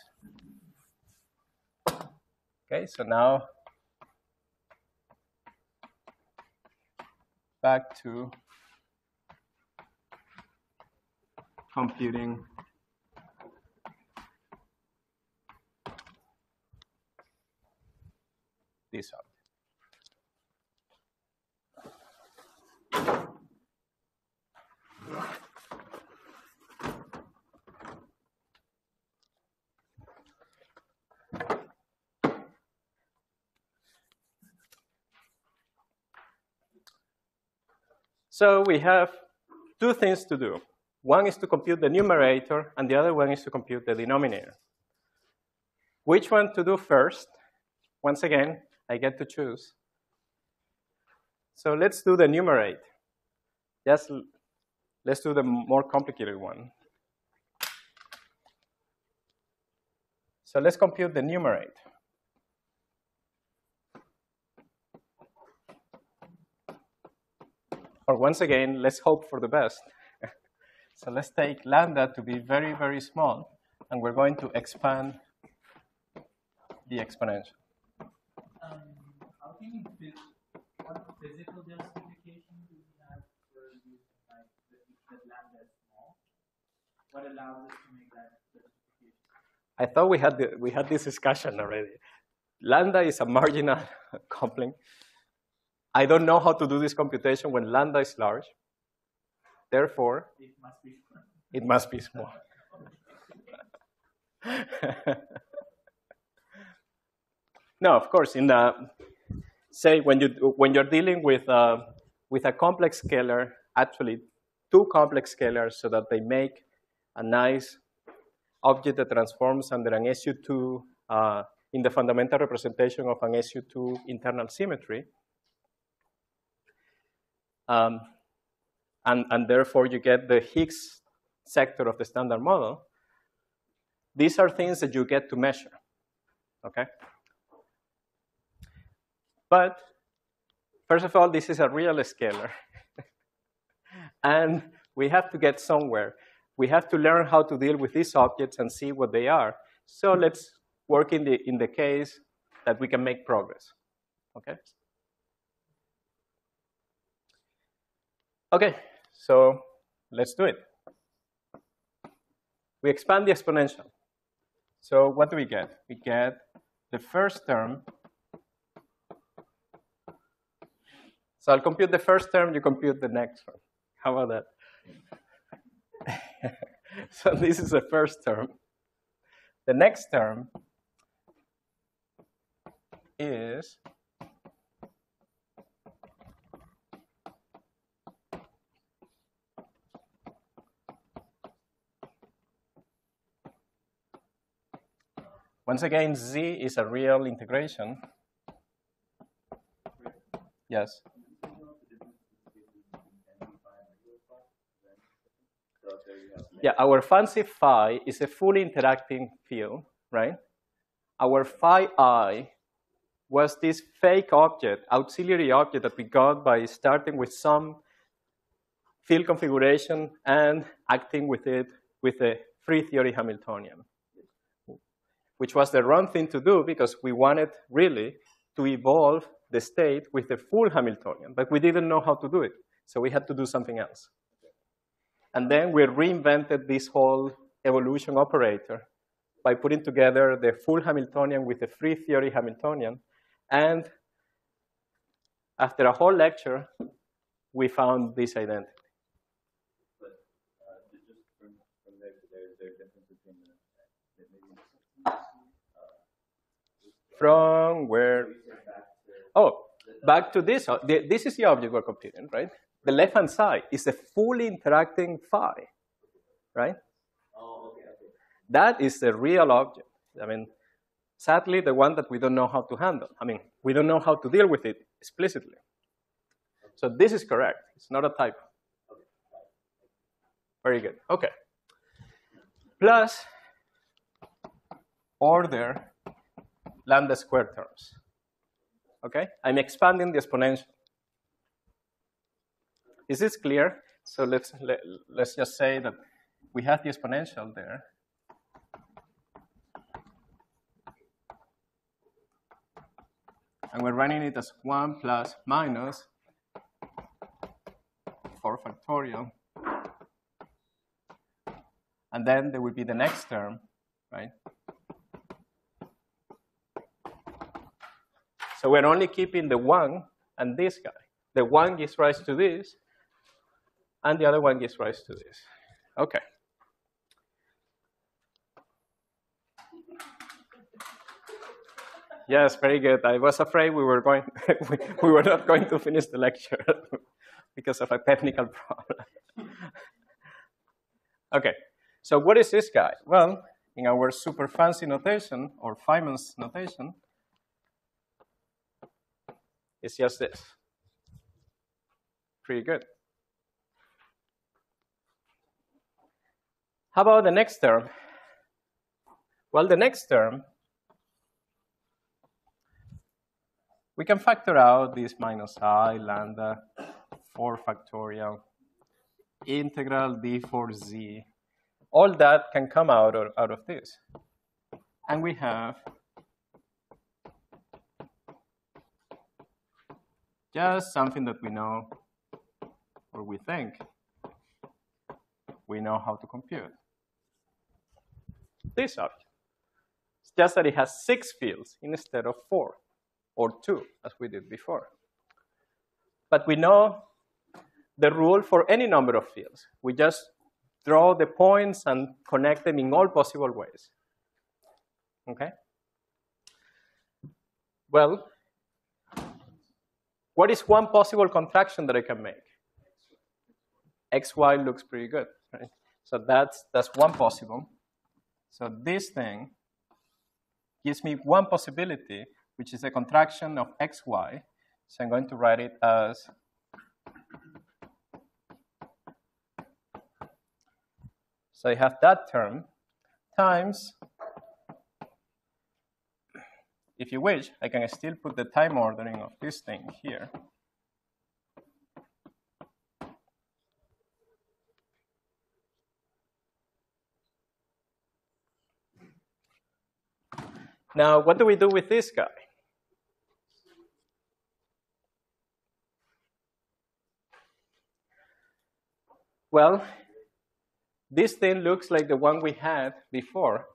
Okay, so now back to computing this out. So we have two things to do. One is to compute the numerator, and the other one is to compute the denominator. Which one to do first? Once again, I get to choose. So let's do the numerator. Just let's do the more complicated one. So let's compute the numerator. Or once again, let's hope for the best. so let's take lambda to be very, very small, and we're going to expand the exponential. Um, how can you, phys- what physical justification do we have for using like the, the lambda is small? What allows us to make that justification? I thought we had, the, we had this discussion already. Lambda is a marginal coupling. I don't know how to do this computation when lambda is large. Therefore, It must be. it must be small. no, of course, in the say when you when you're dealing with uh, with a complex scalar, actually two complex scalars, so that they make a nice object that transforms under an SU2 uh, in the fundamental representation of an SU2 internal symmetry. Um, and, and therefore you get the Higgs sector of the standard model. These are things that you get to measure. okay? But first of all, this is a real scalar. and we have to get somewhere. We have to learn how to deal with these objects and see what they are. So let's work in the, in the case that we can make progress, okay? Okay, so let's do it. We expand the exponential. So what do we get? We get the first term. So I'll compute the first term, you compute the next one. How about that? so this is the first term. The next term is Once again, z is a real integration. Yes. Yeah, our fancy phi is a fully interacting field, right? Our phi i was this fake object, auxiliary object that we got by starting with some field configuration and acting with it with a free theory Hamiltonian which was the wrong thing to do because we wanted really to evolve the state with the full Hamiltonian, but we didn't know how to do it. So we had to do something else. And then we reinvented this whole evolution operator by putting together the full Hamiltonian with the free theory Hamiltonian. And after a whole lecture, we found this identity. But uh, just from, from there to there, is there a difference between the, the maybe From where? Oh, back to this. uh, This is the object we're computing, right? The left-hand side is a fully interacting phi, right? oh That is the real object. I mean, sadly, the one that we don't know how to handle. I mean, we don't know how to deal with it explicitly. So this is correct. It's not a typo. Very good. Okay. Plus order lambda square terms. Okay? I'm expanding the exponential. Is this clear? So let's let, let's just say that we have the exponential there. And we're running it as 1 plus minus 4 factorial. And then there will be the next term, right? So we're only keeping the 1 and this guy. The 1 gives rise to this, and the other one gives rise to this. Okay. Yes, very good. I was afraid we were going, we, we were not going to finish the lecture because of a technical problem. okay, so what is this guy? Well, in our super fancy notation or Feynman's notation, it's just this. Pretty good. How about the next term? Well, the next term, we can factor out this minus i lambda 4 factorial integral d 4 z. All that can come out of, out of this. And we have just something that we know or we think we know how to compute. This object. It's just that it has six fields instead of four or two, as we did before. But we know the rule for any number of fields. We just draw the points and connect them in all possible ways. Okay? Well, what is one possible contraction that I can make? XY looks pretty good, right? So that's, that's one possible. So this thing gives me one possibility, which is a contraction of xy. So I'm going to write it as so I have that term times if you wish, I can still put the time ordering of this thing here. Now, what do we do with this guy? Well, this thing looks like the one we had before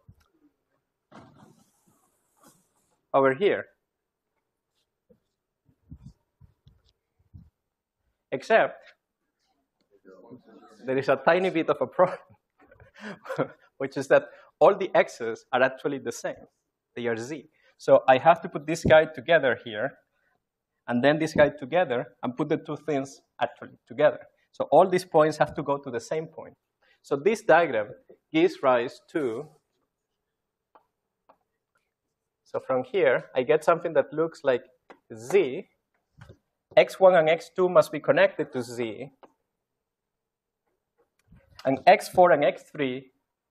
over here. Except there is a tiny bit of a problem, which is that all the x's are actually the same. They are z. So I have to put this guy together here, and then this guy together, and put the two things actually together. So all these points have to go to the same point. So this diagram gives rise to, so from here, I get something that looks like z. x1 and x2 must be connected to z. And x4 and x3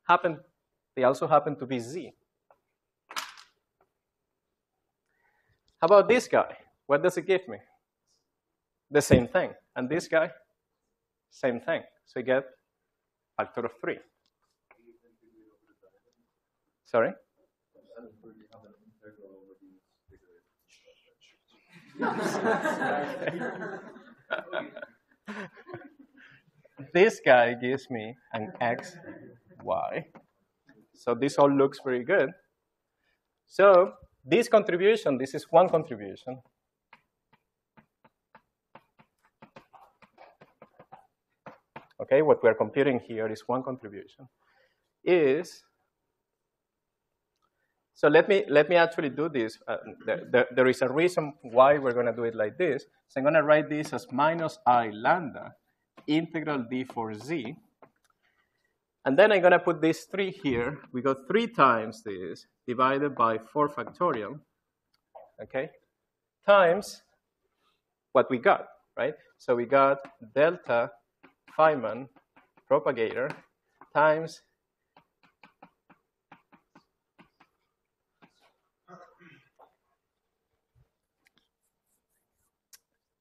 happen, they also happen to be z. How about this guy? What does it give me? The same thing. And this guy? Same thing. So we get factor of 3. Sorry? This guy gives me an x, y. So this all looks very good. So this contribution, this is one contribution. Okay, what we're computing here is one contribution. Is so let me let me actually do this. Uh, there, there, there is a reason why we're going to do it like this. So I'm going to write this as minus i lambda integral d 4 z. And then I'm going to put this 3 here. We got 3 times this divided by 4 factorial, okay, times what we got, right? So we got delta Feynman propagator times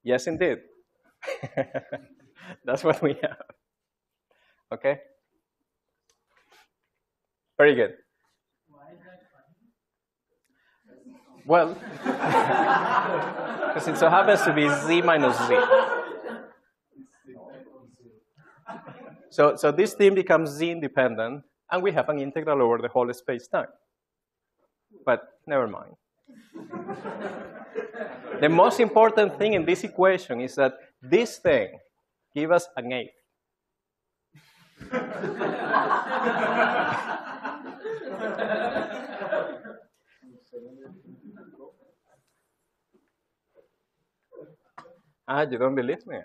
Yes, indeed. That's what we have. Okay? Very good. Well, because it so happens to be z minus z. So, so this thing becomes z independent, and we have an integral over the whole space-time. But never mind. The most important thing in this equation is that this thing gives us an eighth. ah, you don't believe me?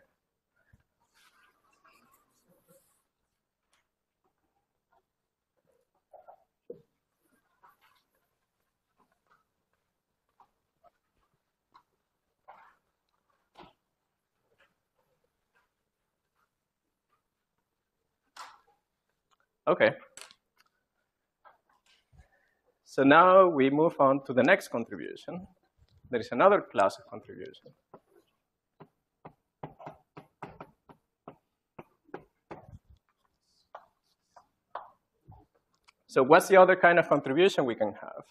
Okay. So now we move on to the next contribution. There is another class of contribution. So what's the other kind of contribution we can have?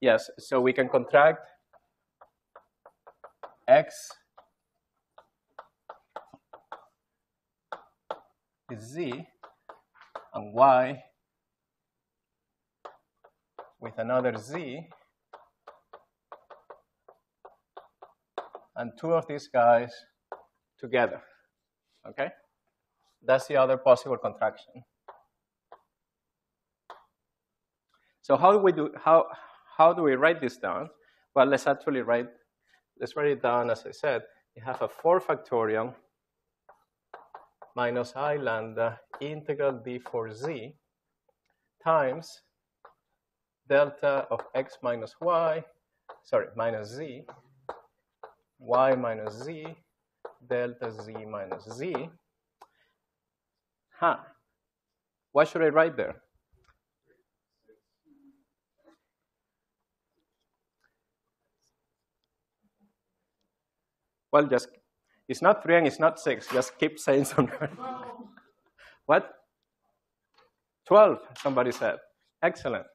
Yes, so we can contract x is z and y with another z and two of these guys together, okay? That's the other possible contraction. So how do we do, how, how do we write this down? Well, let's actually write, let's write it down as I said. You have a 4 factorial minus i lambda integral d 4 z times delta of x minus y, sorry, minus z, y minus z, delta z minus z. Huh. What should I write there? Well, just it's not three and it's not six. Just keep saying something. what? Twelve. Somebody said. Excellent.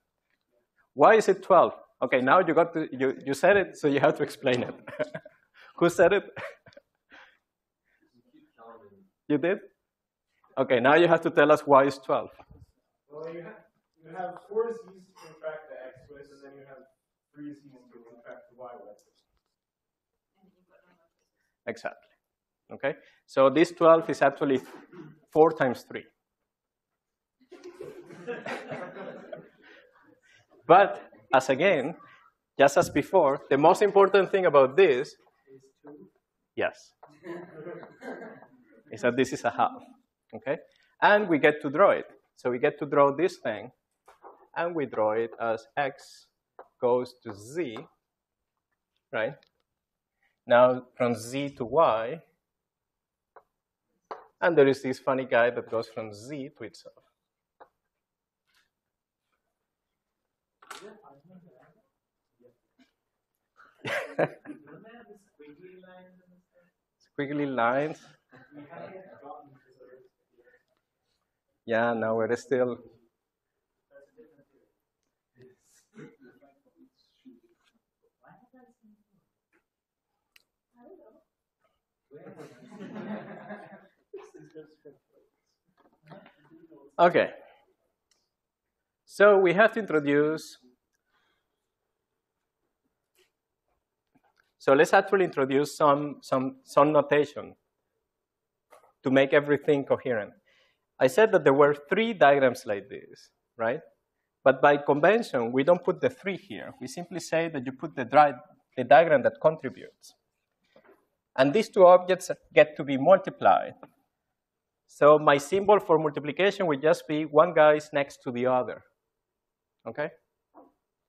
Why is it twelve? Okay, now you got to you you said it, so you have to explain it. Who said it? you did. Okay, now you have to tell us why it's twelve. Well, you have, you have four z's to contract the x with, and then you have three z's to contract the y with. Exactly. Okay, so this 12 is actually 4 times 3. but, as again, just as before, the most important thing about this, yes, is that this is a half. Okay, and we get to draw it. So we get to draw this thing, and we draw it as x goes to z, right? Now from z to y, and there is this funny guy that goes from z to itself. Squiggly lines. Yeah, no, we're still. Okay. So we have to introduce. So let's actually introduce some, some, some notation to make everything coherent. I said that there were three diagrams like this, right? But by convention, we don't put the three here. We simply say that you put the, the diagram that contributes. And these two objects get to be multiplied. So my symbol for multiplication would just be one guy is next to the other. Okay?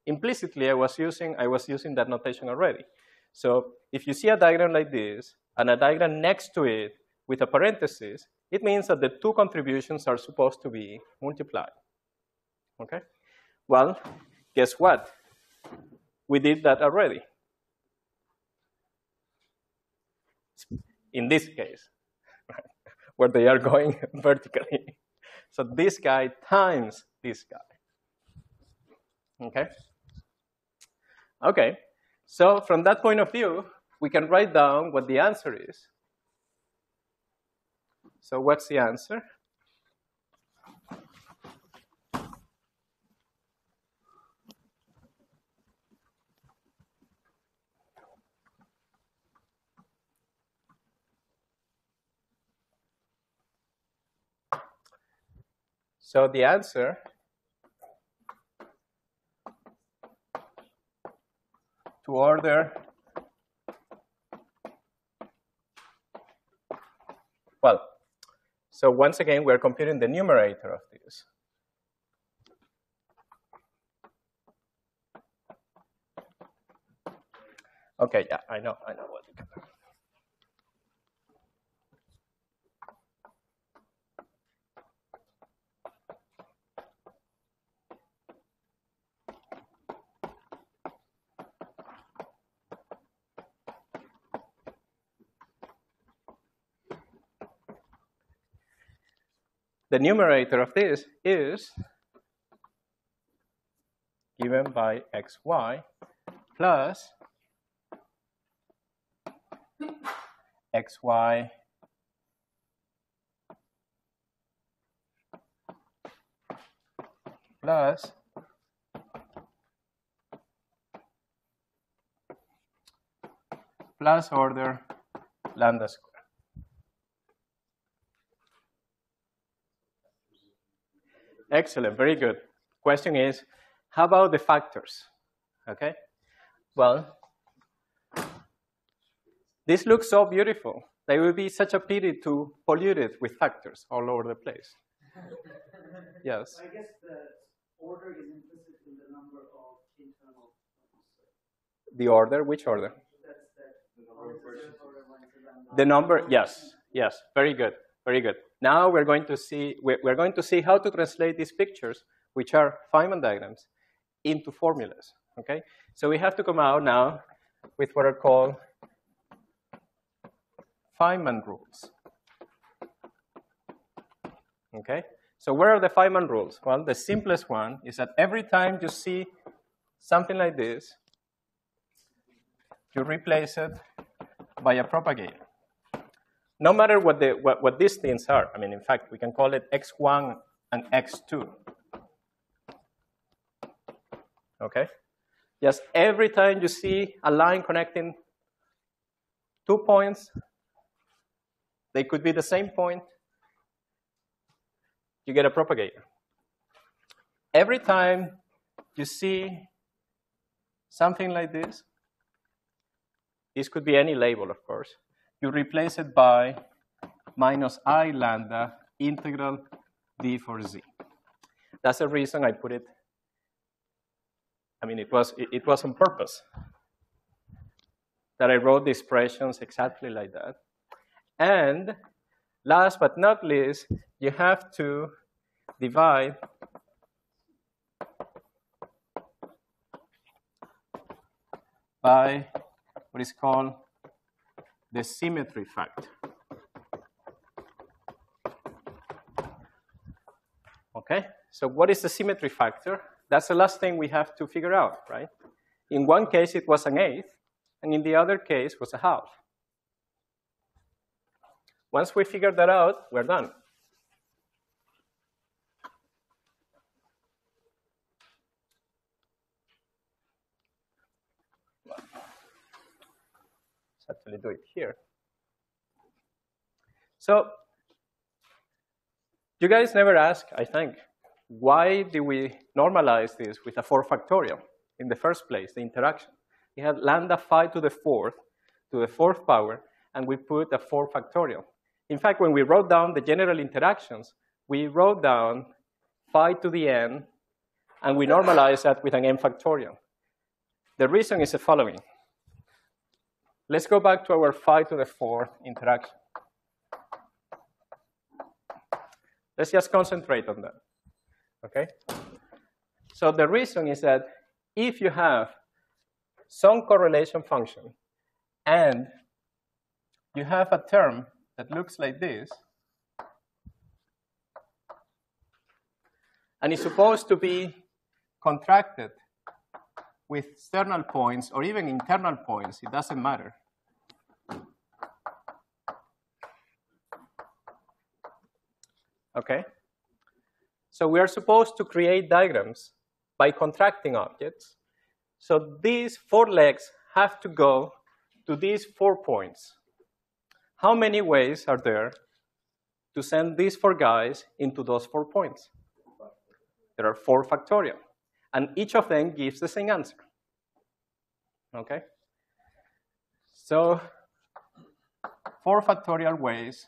Implicitly, I was using I was using that notation already. So if you see a diagram like this and a diagram next to it with a parenthesis, it means that the two contributions are supposed to be multiplied. Okay? Well, guess what? We did that already. In this case, where they are going vertically. So this guy times this guy. Okay? Okay, so from that point of view, we can write down what the answer is. So what's the answer? So the answer to order, well, so once again, we're computing the numerator of this. Okay, yeah, I know, I know the numerator of this is given by xy plus xy plus plus order lambda squared. Excellent, very good. Question is, how about the factors? Okay, well, this looks so beautiful. It would be such a pity to pollute it with factors all over the place. yes. I guess the order is implicit in the number of internal The order, which order? That's that. The number, yes, yes, very good, very good. Now we're going to see we're going to see how to translate these pictures, which are Feynman diagrams, into formulas. Okay, so we have to come out now with what are called Feynman rules. Okay? So where are the Feynman rules? Well, the simplest one is that every time you see something like this, you replace it by a propagator. No matter what, the, what, what these things are. I mean, in fact, we can call it x1 and x2. Okay? Just every time you see a line connecting two points, they could be the same point, you get a propagator. Every time you see something like this, this could be any label, of course, you replace it by minus i lambda integral d 4 z. That's the reason I put it, I mean, it was, it, it was on purpose that I wrote the expressions exactly like that. And last but not least, you have to divide by what is called the symmetry factor. Okay, so what is the symmetry factor? That's the last thing we have to figure out, right? In one case, it was an eighth, and in the other case was a half. Once we figure that out, we're done. Actually do it here. So you guys never ask, I think, why do we normalize this with a 4 factorial in the first place, the interaction? We had lambda phi to the fourth, to the fourth power, and we put a 4 factorial. In fact, when we wrote down the general interactions, we wrote down phi to the n, and we normalized that with an n factorial. The reason is the following. Let's go back to our phi to the fourth interaction. Let's just concentrate on that, okay? So the reason is that if you have some correlation function and you have a term that looks like this, and it's supposed to be contracted with external points or even internal points, it doesn't matter. Okay? So we are supposed to create diagrams by contracting objects. So these four legs have to go to these four points. How many ways are there to send these four guys into those four points? There are four factorial. And each of them gives the same answer. Okay? So four factorial ways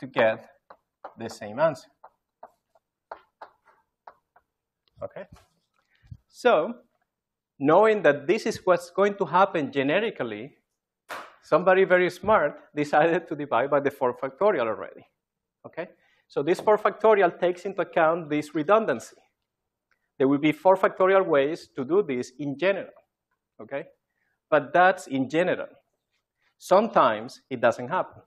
to get the same answer. Okay? So, knowing that this is what's going to happen generically, somebody very smart decided to divide by the 4 factorial already. Okay? So this 4 factorial takes into account this redundancy. There will be 4 factorial ways to do this in general. Okay? But that's in general. Sometimes it doesn't happen.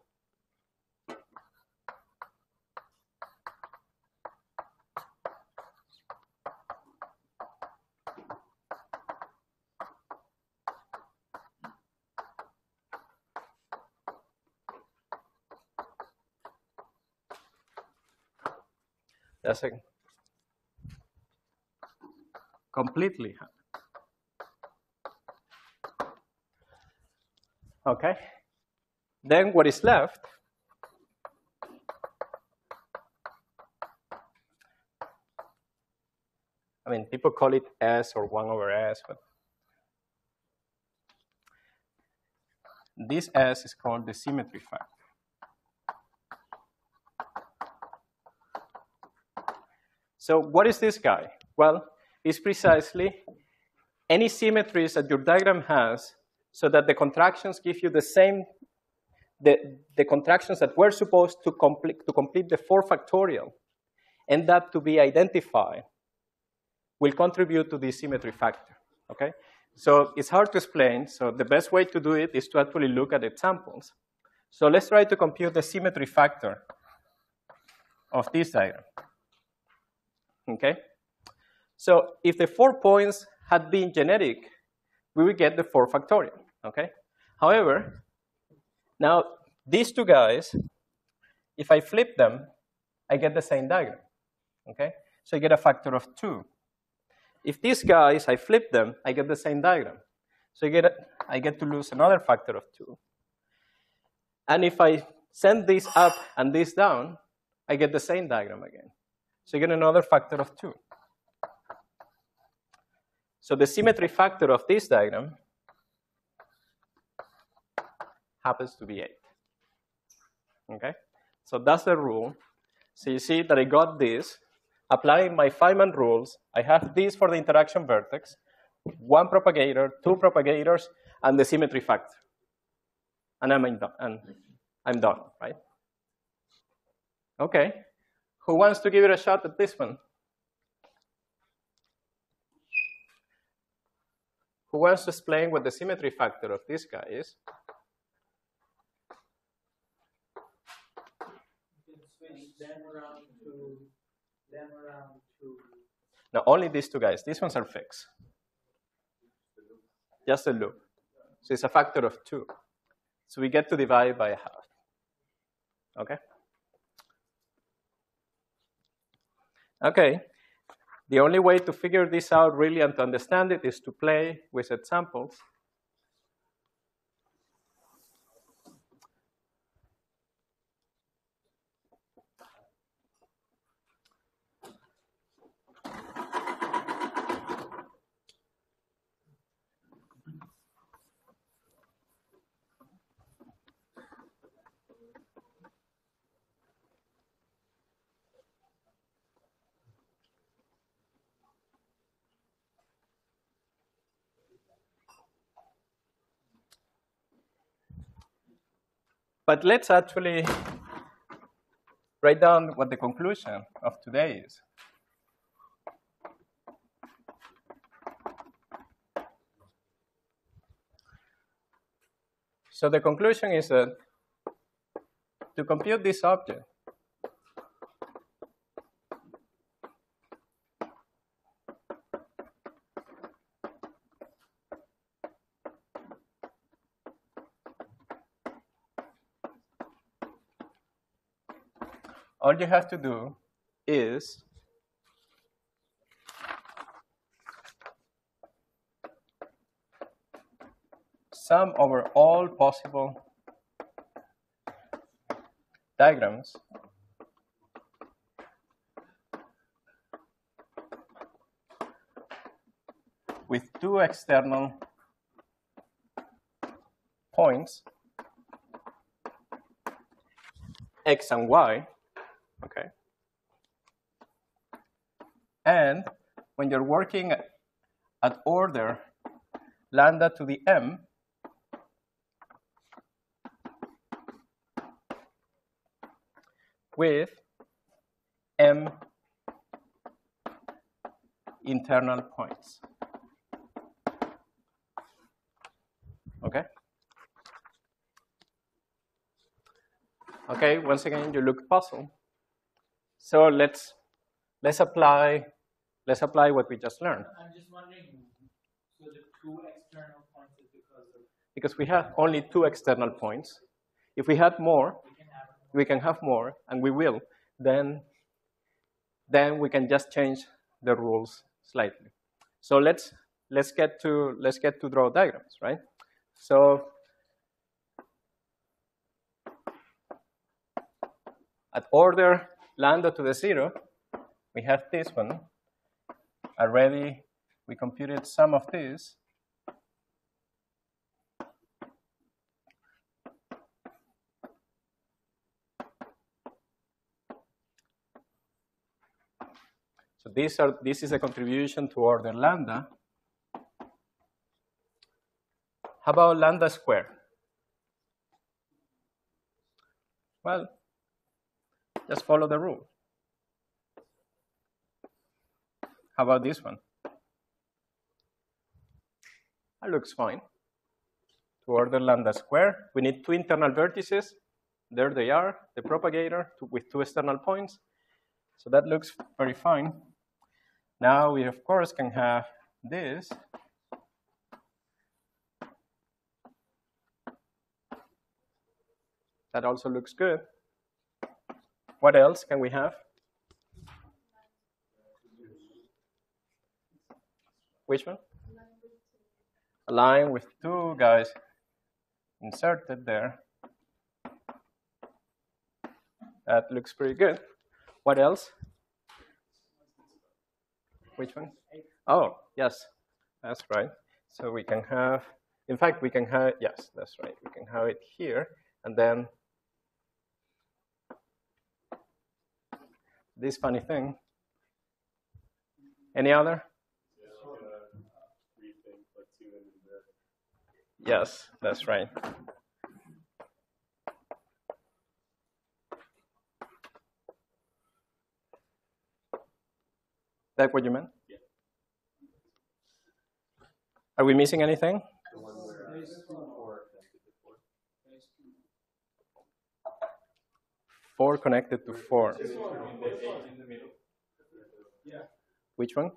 Doesn't completely. Okay? Then what is left I mean, people call it S or 1 over S, but this S is called the symmetry factor. So what is this guy? Well, it's precisely any symmetries that your diagram has so that the contractions give you the same, the, the contractions that were supposed to complete, to complete the 4 factorial end up to be identified will contribute to the symmetry factor, okay? So it's hard to explain. So the best way to do it is to actually look at examples. So let's try to compute the symmetry factor of this diagram. Okay? So if the four points had been genetic, we would get the 4 factorial. Okay? However, now these two guys, if I flip them, I get the same diagram. Okay? So I get a factor of 2. If these guys, I flip them, I get the same diagram. So I get, a, I get to lose another factor of 2. And if I send this up and this down, I get the same diagram again. So you get another factor of 2. So the symmetry factor of this diagram happens to be 8. Okay? So that's the rule. So you see that I got this. Applying my Feynman rules, I have this for the interaction vertex, one propagator, two propagators, and the symmetry factor. And I'm done, and I'm done, right? Okay. Who wants to give it a shot at this one? Who wants to explain what the symmetry factor of this guy is? them around to them around to No, only these two guys. These ones are fixed. Just a loop. So it's a factor of two. So we get to divide by half. Okay? Okay. The only way to figure this out really and to understand it is to play with examples. But let's actually write down what the conclusion of today is. So the conclusion is that to compute this object, all you have to do is sum over all possible diagrams with two external points, x and y, okay? And when you're working at order lambda to the m, with m internal points. Okay? Okay, once again, you look puzzled. So let's let's apply let's apply what we just learned. I'm just wondering so the two external points is because of Because we have only two external points. If we had more, we can have we can have more, and we will, then, then we can just change the rules slightly. So let's, let's, get to, let's get to draw diagrams, right? So at order lambda to the zero, we have this one. Already we computed some of this. So these are, this is a contribution to order lambda. How about lambda squared? Well, just follow the rule. How about this one? That looks fine. To order lambda square, we need two internal vertices. There they are, the propagator with two external points. So that looks very fine. Now we, of course, can have this. That also looks good. What else can we have? Which one? A line with two guys inserted there. That looks pretty good. What else? Which one? Oh, yes, that's right. So we can have, in fact, we can have, yes, that's right. We can have it here, and then this funny thing. Any other? Yes, that's right. That what you meant? Yeah. Are we missing anything? The one where, four connected to four. Four connected to four. Which one?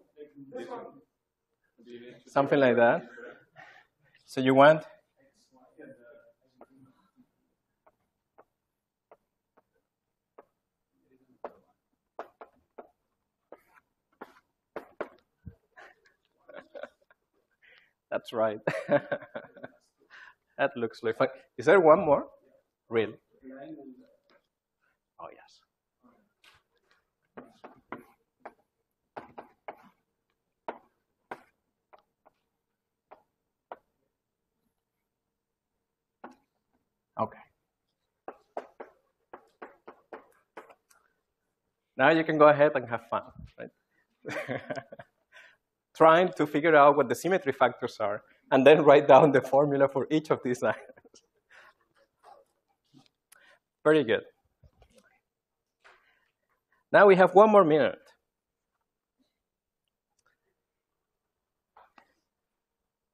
Something like that. So you want? That's right. that looks like. Is there one more? Real? Oh, yes. Okay. Now you can go ahead and have fun, right? Trying to figure out what the symmetry factors are, and then write down the formula for each of these items. Very good. Now we have one more minute.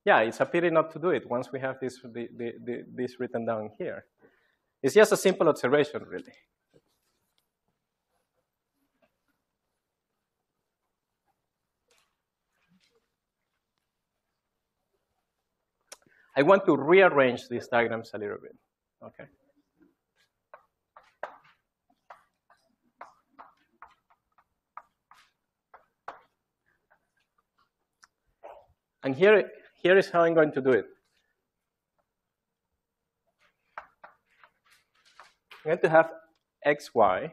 Yeah, it's a pity not to do it once we have this, the, the, the, this written down here. It's just a simple observation, really. I want to rearrange these diagrams a little bit, okay? And here, here is how I'm going to do it. I'm going to have xy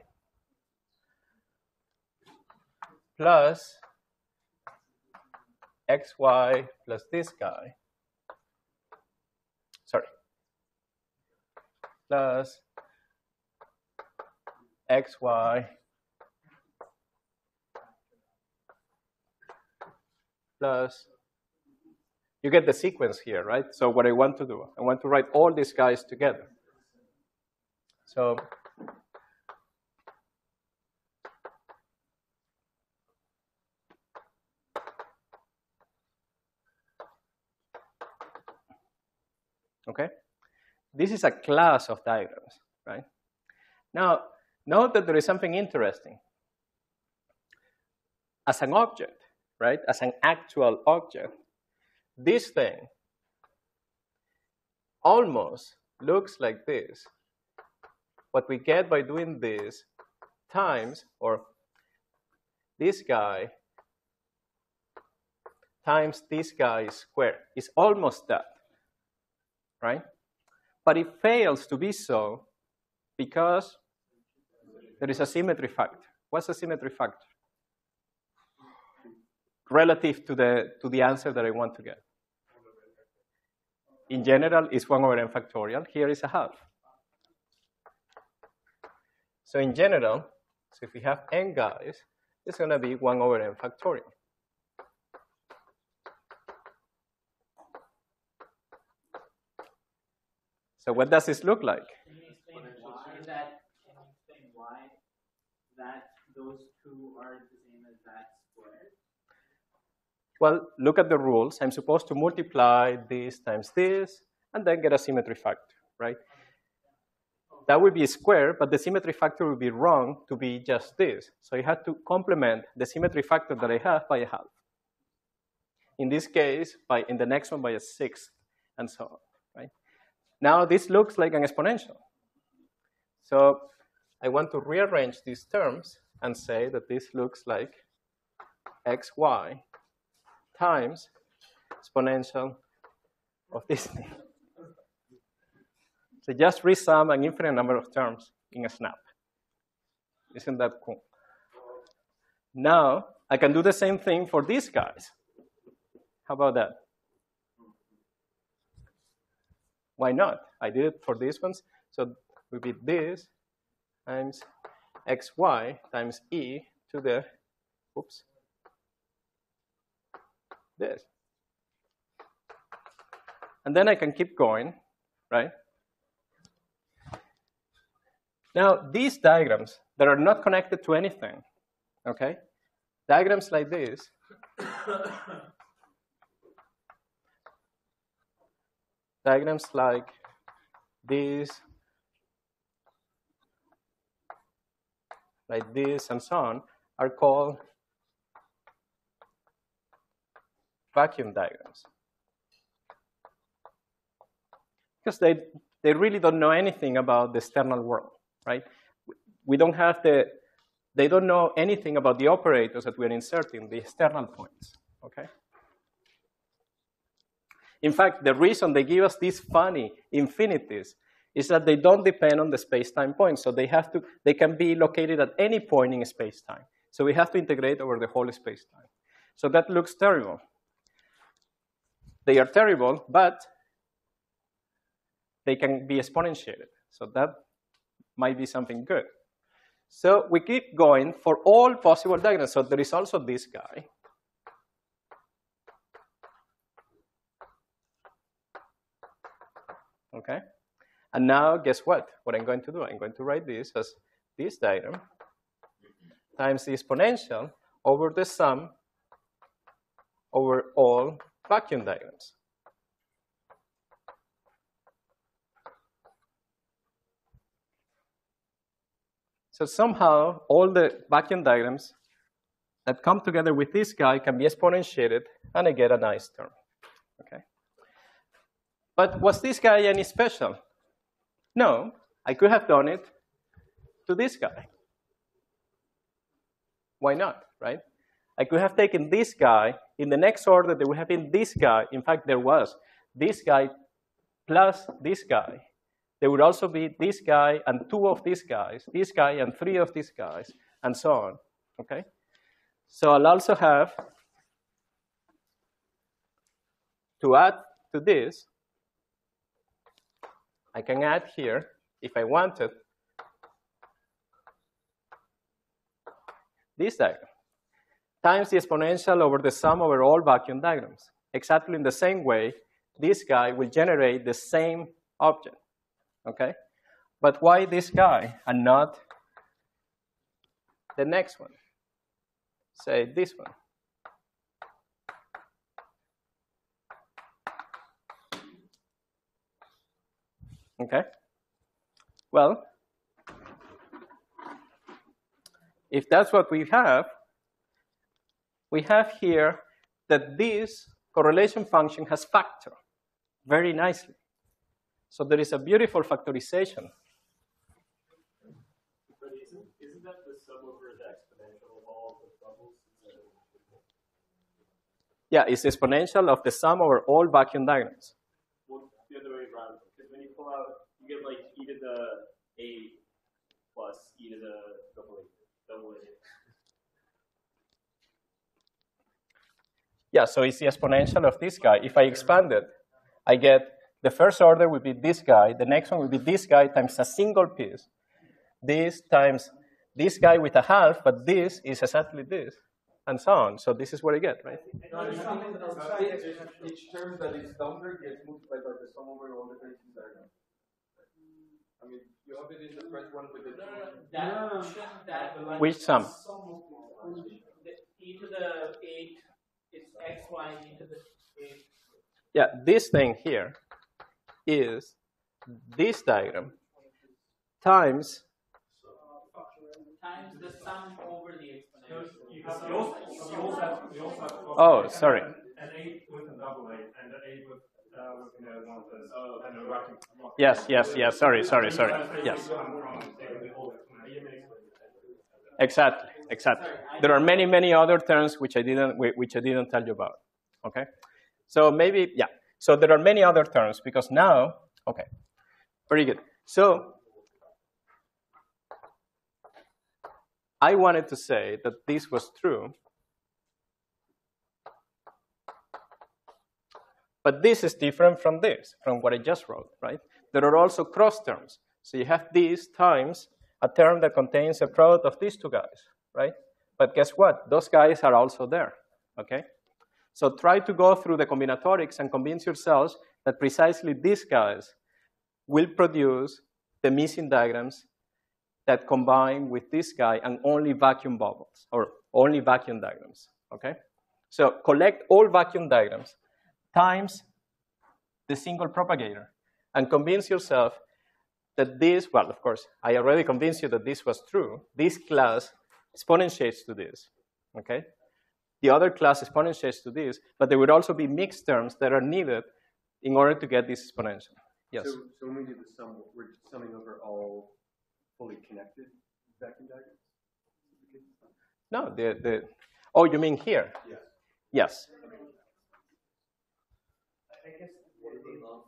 plus xy plus this guy. Sorry. Plus xy plus you get the sequence here, right? So what I want to do, I want to write all these guys together. So okay, this is a class of diagrams, right? Now, note that there is something interesting. As an object, right, as an actual object, this thing almost looks like this. What we get by doing this times, or this guy times this guy squared is almost that, right? But it fails to be so because there is a symmetry factor. What's a symmetry factor? relative to the, to the answer that I want to get. In general, it's 1 over n factorial. Here is a half. So in general, so if we have n guys, it's going to be 1 over n factorial. So what does this look like? Can you explain why that? Can you explain why that those two are the same as that squared? Well, look at the rules. I'm supposed to multiply this times this and then get a symmetry factor, right? That would be a square, but the symmetry factor would be wrong to be just this. So I had to complement the symmetry factor that I have by a half. In this case, by in the next one by a sixth, and so on? Now this looks like an exponential. So I want to rearrange these terms and say that this looks like xy times exponential of this thing. So just resum an infinite number of terms in a snap. Isn't that cool? Now I can do the same thing for these guys. How about that? Why not? I did it for these ones. So we would be this times xy times e to the, oops, this. And then I can keep going, right? Now, these diagrams that are not connected to anything, okay? Diagrams like this diagrams like this, like this, and so on, are called vacuum diagrams. Because they, they really don't know anything about the external world, right? We don't have the, they don't know anything about the operators that we're inserting, the external points, okay? In fact, the reason they give us these funny infinities is that they don't depend on the space-time point. So they have to, they can be located at any point in space-time. So we have to integrate over the whole space-time. So that looks terrible. They are terrible, but they can be exponentiated. So that might be something good. So we keep going for all possible diagrams. So there is also this guy. Okay? And now, guess what? What I'm going to do, I'm going to write this as this diagram times the exponential over the sum over all vacuum diagrams. So somehow, all the vacuum diagrams that come together with this guy can be exponentiated, and I get a nice term. Okay. But was this guy any special? No, I could have done it to this guy. Why not, right? I could have taken this guy, in the next order there would have been this guy, in fact there was, this guy plus this guy. There would also be this guy and two of these guys, this guy and three of these guys, and so on, okay? So I'll also have to add to this I can add here, if I wanted, this diagram times the exponential over the sum over all vacuum diagrams. Exactly in the same way, this guy will generate the same object, okay? But why this guy and not the next one? Say this one. Okay? Well, if that's what we have, we have here that this correlation function has factor very nicely. So there is a beautiful factorization. But isn't, isn't that the sum over the exponential of all the bubbles? Yeah, it's exponential of the sum over all vacuum diagrams. Well, the other way around. Because when you pull out, you get like e to the a plus e to the double a, double a. Yeah, so it's the exponential of this guy. If I expand it, I get the first order would be this guy, the next one would be this guy times a single piece, this times this guy with a half, but this is exactly this, and so on. So this is what I get, right? No, you mean each, each term that is numbered gets multiplied by the sum over all the terms in diagram. I mean, you have it in the first one with the No, no, no, that, shouldn't that. Which sum? The e to the eight it's x, y into the A. Yeah, this thing here is this diagram times, times the sum Oh, sorry. An eight with a double eight and an eight with, uh, with, you know, one with, and a vacuum. yes, yes, yes, sorry, sorry, sorry, yes. Exactly, exactly. There are many, many other terms which I didn't, which I didn't tell you about. Okay, so maybe yeah. So there are many other terms because now, okay, very good. So I wanted to say that this was true, but this is different from this, from what I just wrote, right? There are also cross terms. So you have this times a term that contains a product of these two guys, right? But guess what? Those guys are also there, okay? So try to go through the combinatorics and convince yourselves that precisely these guys will produce the missing diagrams that combine with this guy and only vacuum bubbles or only vacuum diagrams, okay? So collect all vacuum diagrams times the single propagator and convince yourself that this, well, of course, I already convinced you that this was true. This class exponentiates to this, okay? The other class exponentiates to this, but there would also be mixed terms that are needed in order to get this exponential. Yes. So, so when we do the sum, we're summing over all fully connected vacuum diagrams? No, the, the, oh, you mean here? Yes. Yes. I guess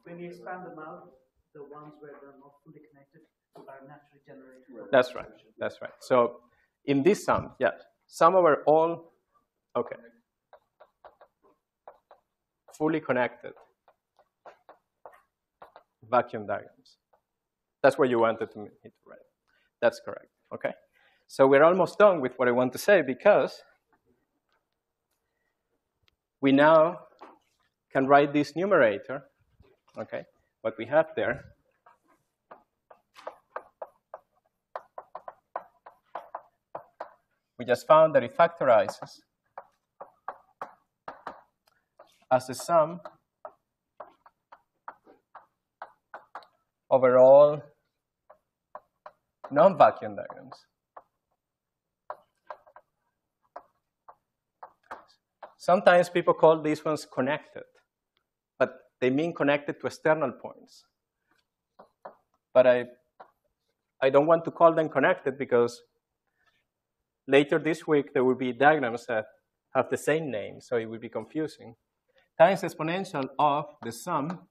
when you expand them out, the ones where they're not fully connected are naturally generated. That's right. That's right. So in this sum, yeah, sum over all, okay, fully connected vacuum diagrams. That's what you wanted me to hit, right? That's correct. Okay. So we're almost done with what I want to say because we now can write this numerator, okay, what we have there. We just found that it factorizes as the sum over all non-vacuum diagrams. Sometimes people call these ones connected, but they mean connected to external points. But I, I don't want to call them connected because later this week there will be diagrams that have the same name, so it will be confusing. Times exponential of the sum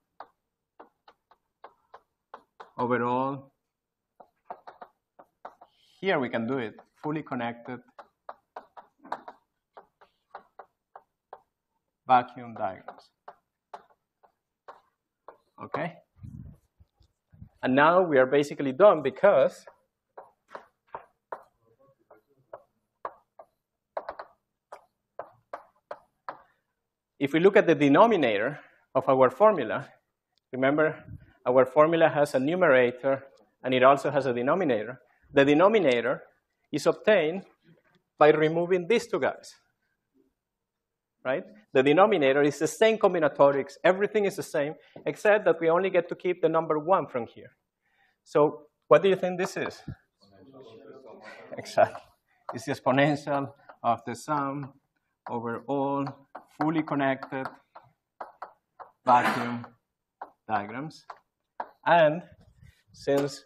over all. Here we can do it fully connected vacuum diagrams. Okay? And now we are basically done because if we look at the denominator of our formula, remember our formula has a numerator and it also has a denominator. The denominator is obtained by removing these two guys. Right? The denominator is the same combinatorics, everything is the same, except that we only get to keep the number one from here. So what do you think this is? Exactly. It's the exponential of the sum over all fully connected vacuum diagrams. And since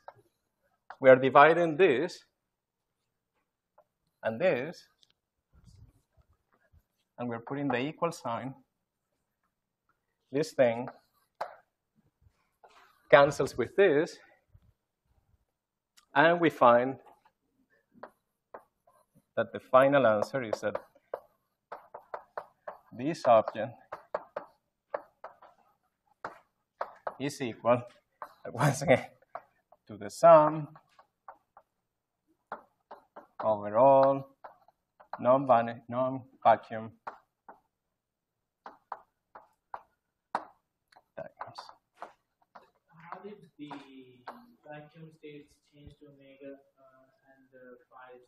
we are dividing this and this, and we're putting the equal sign, this thing cancels with this, and we find that the final answer is that this object is equal, once again, to the sum over all non-vacuum diagrams. How did the vacuum states change to omega uh, and the phi?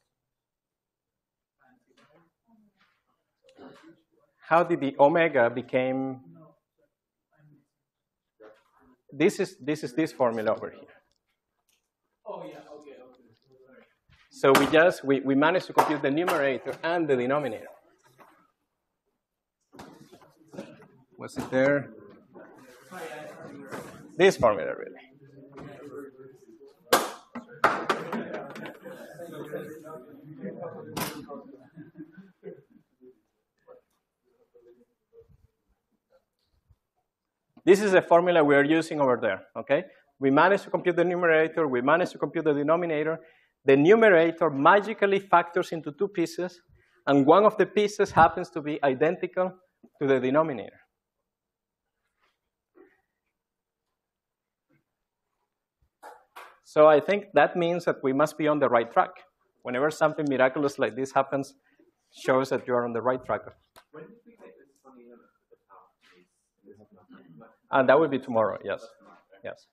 how did the omega became this is this is this formula over here. Oh yeah, okay, okay. Sorry. So we just we, we managed to compute the numerator and the denominator. Was it there? This formula really. This is the formula we are using over there, okay? We managed to compute the numerator, we managed to compute the denominator. The numerator magically factors into two pieces, and one of the pieces happens to be identical to the denominator. So I think that means that we must be on the right track. Whenever something miraculous like this happens, shows that you are on the right track. When did we get this funny number at? And that will be tomorrow, yes. Yes.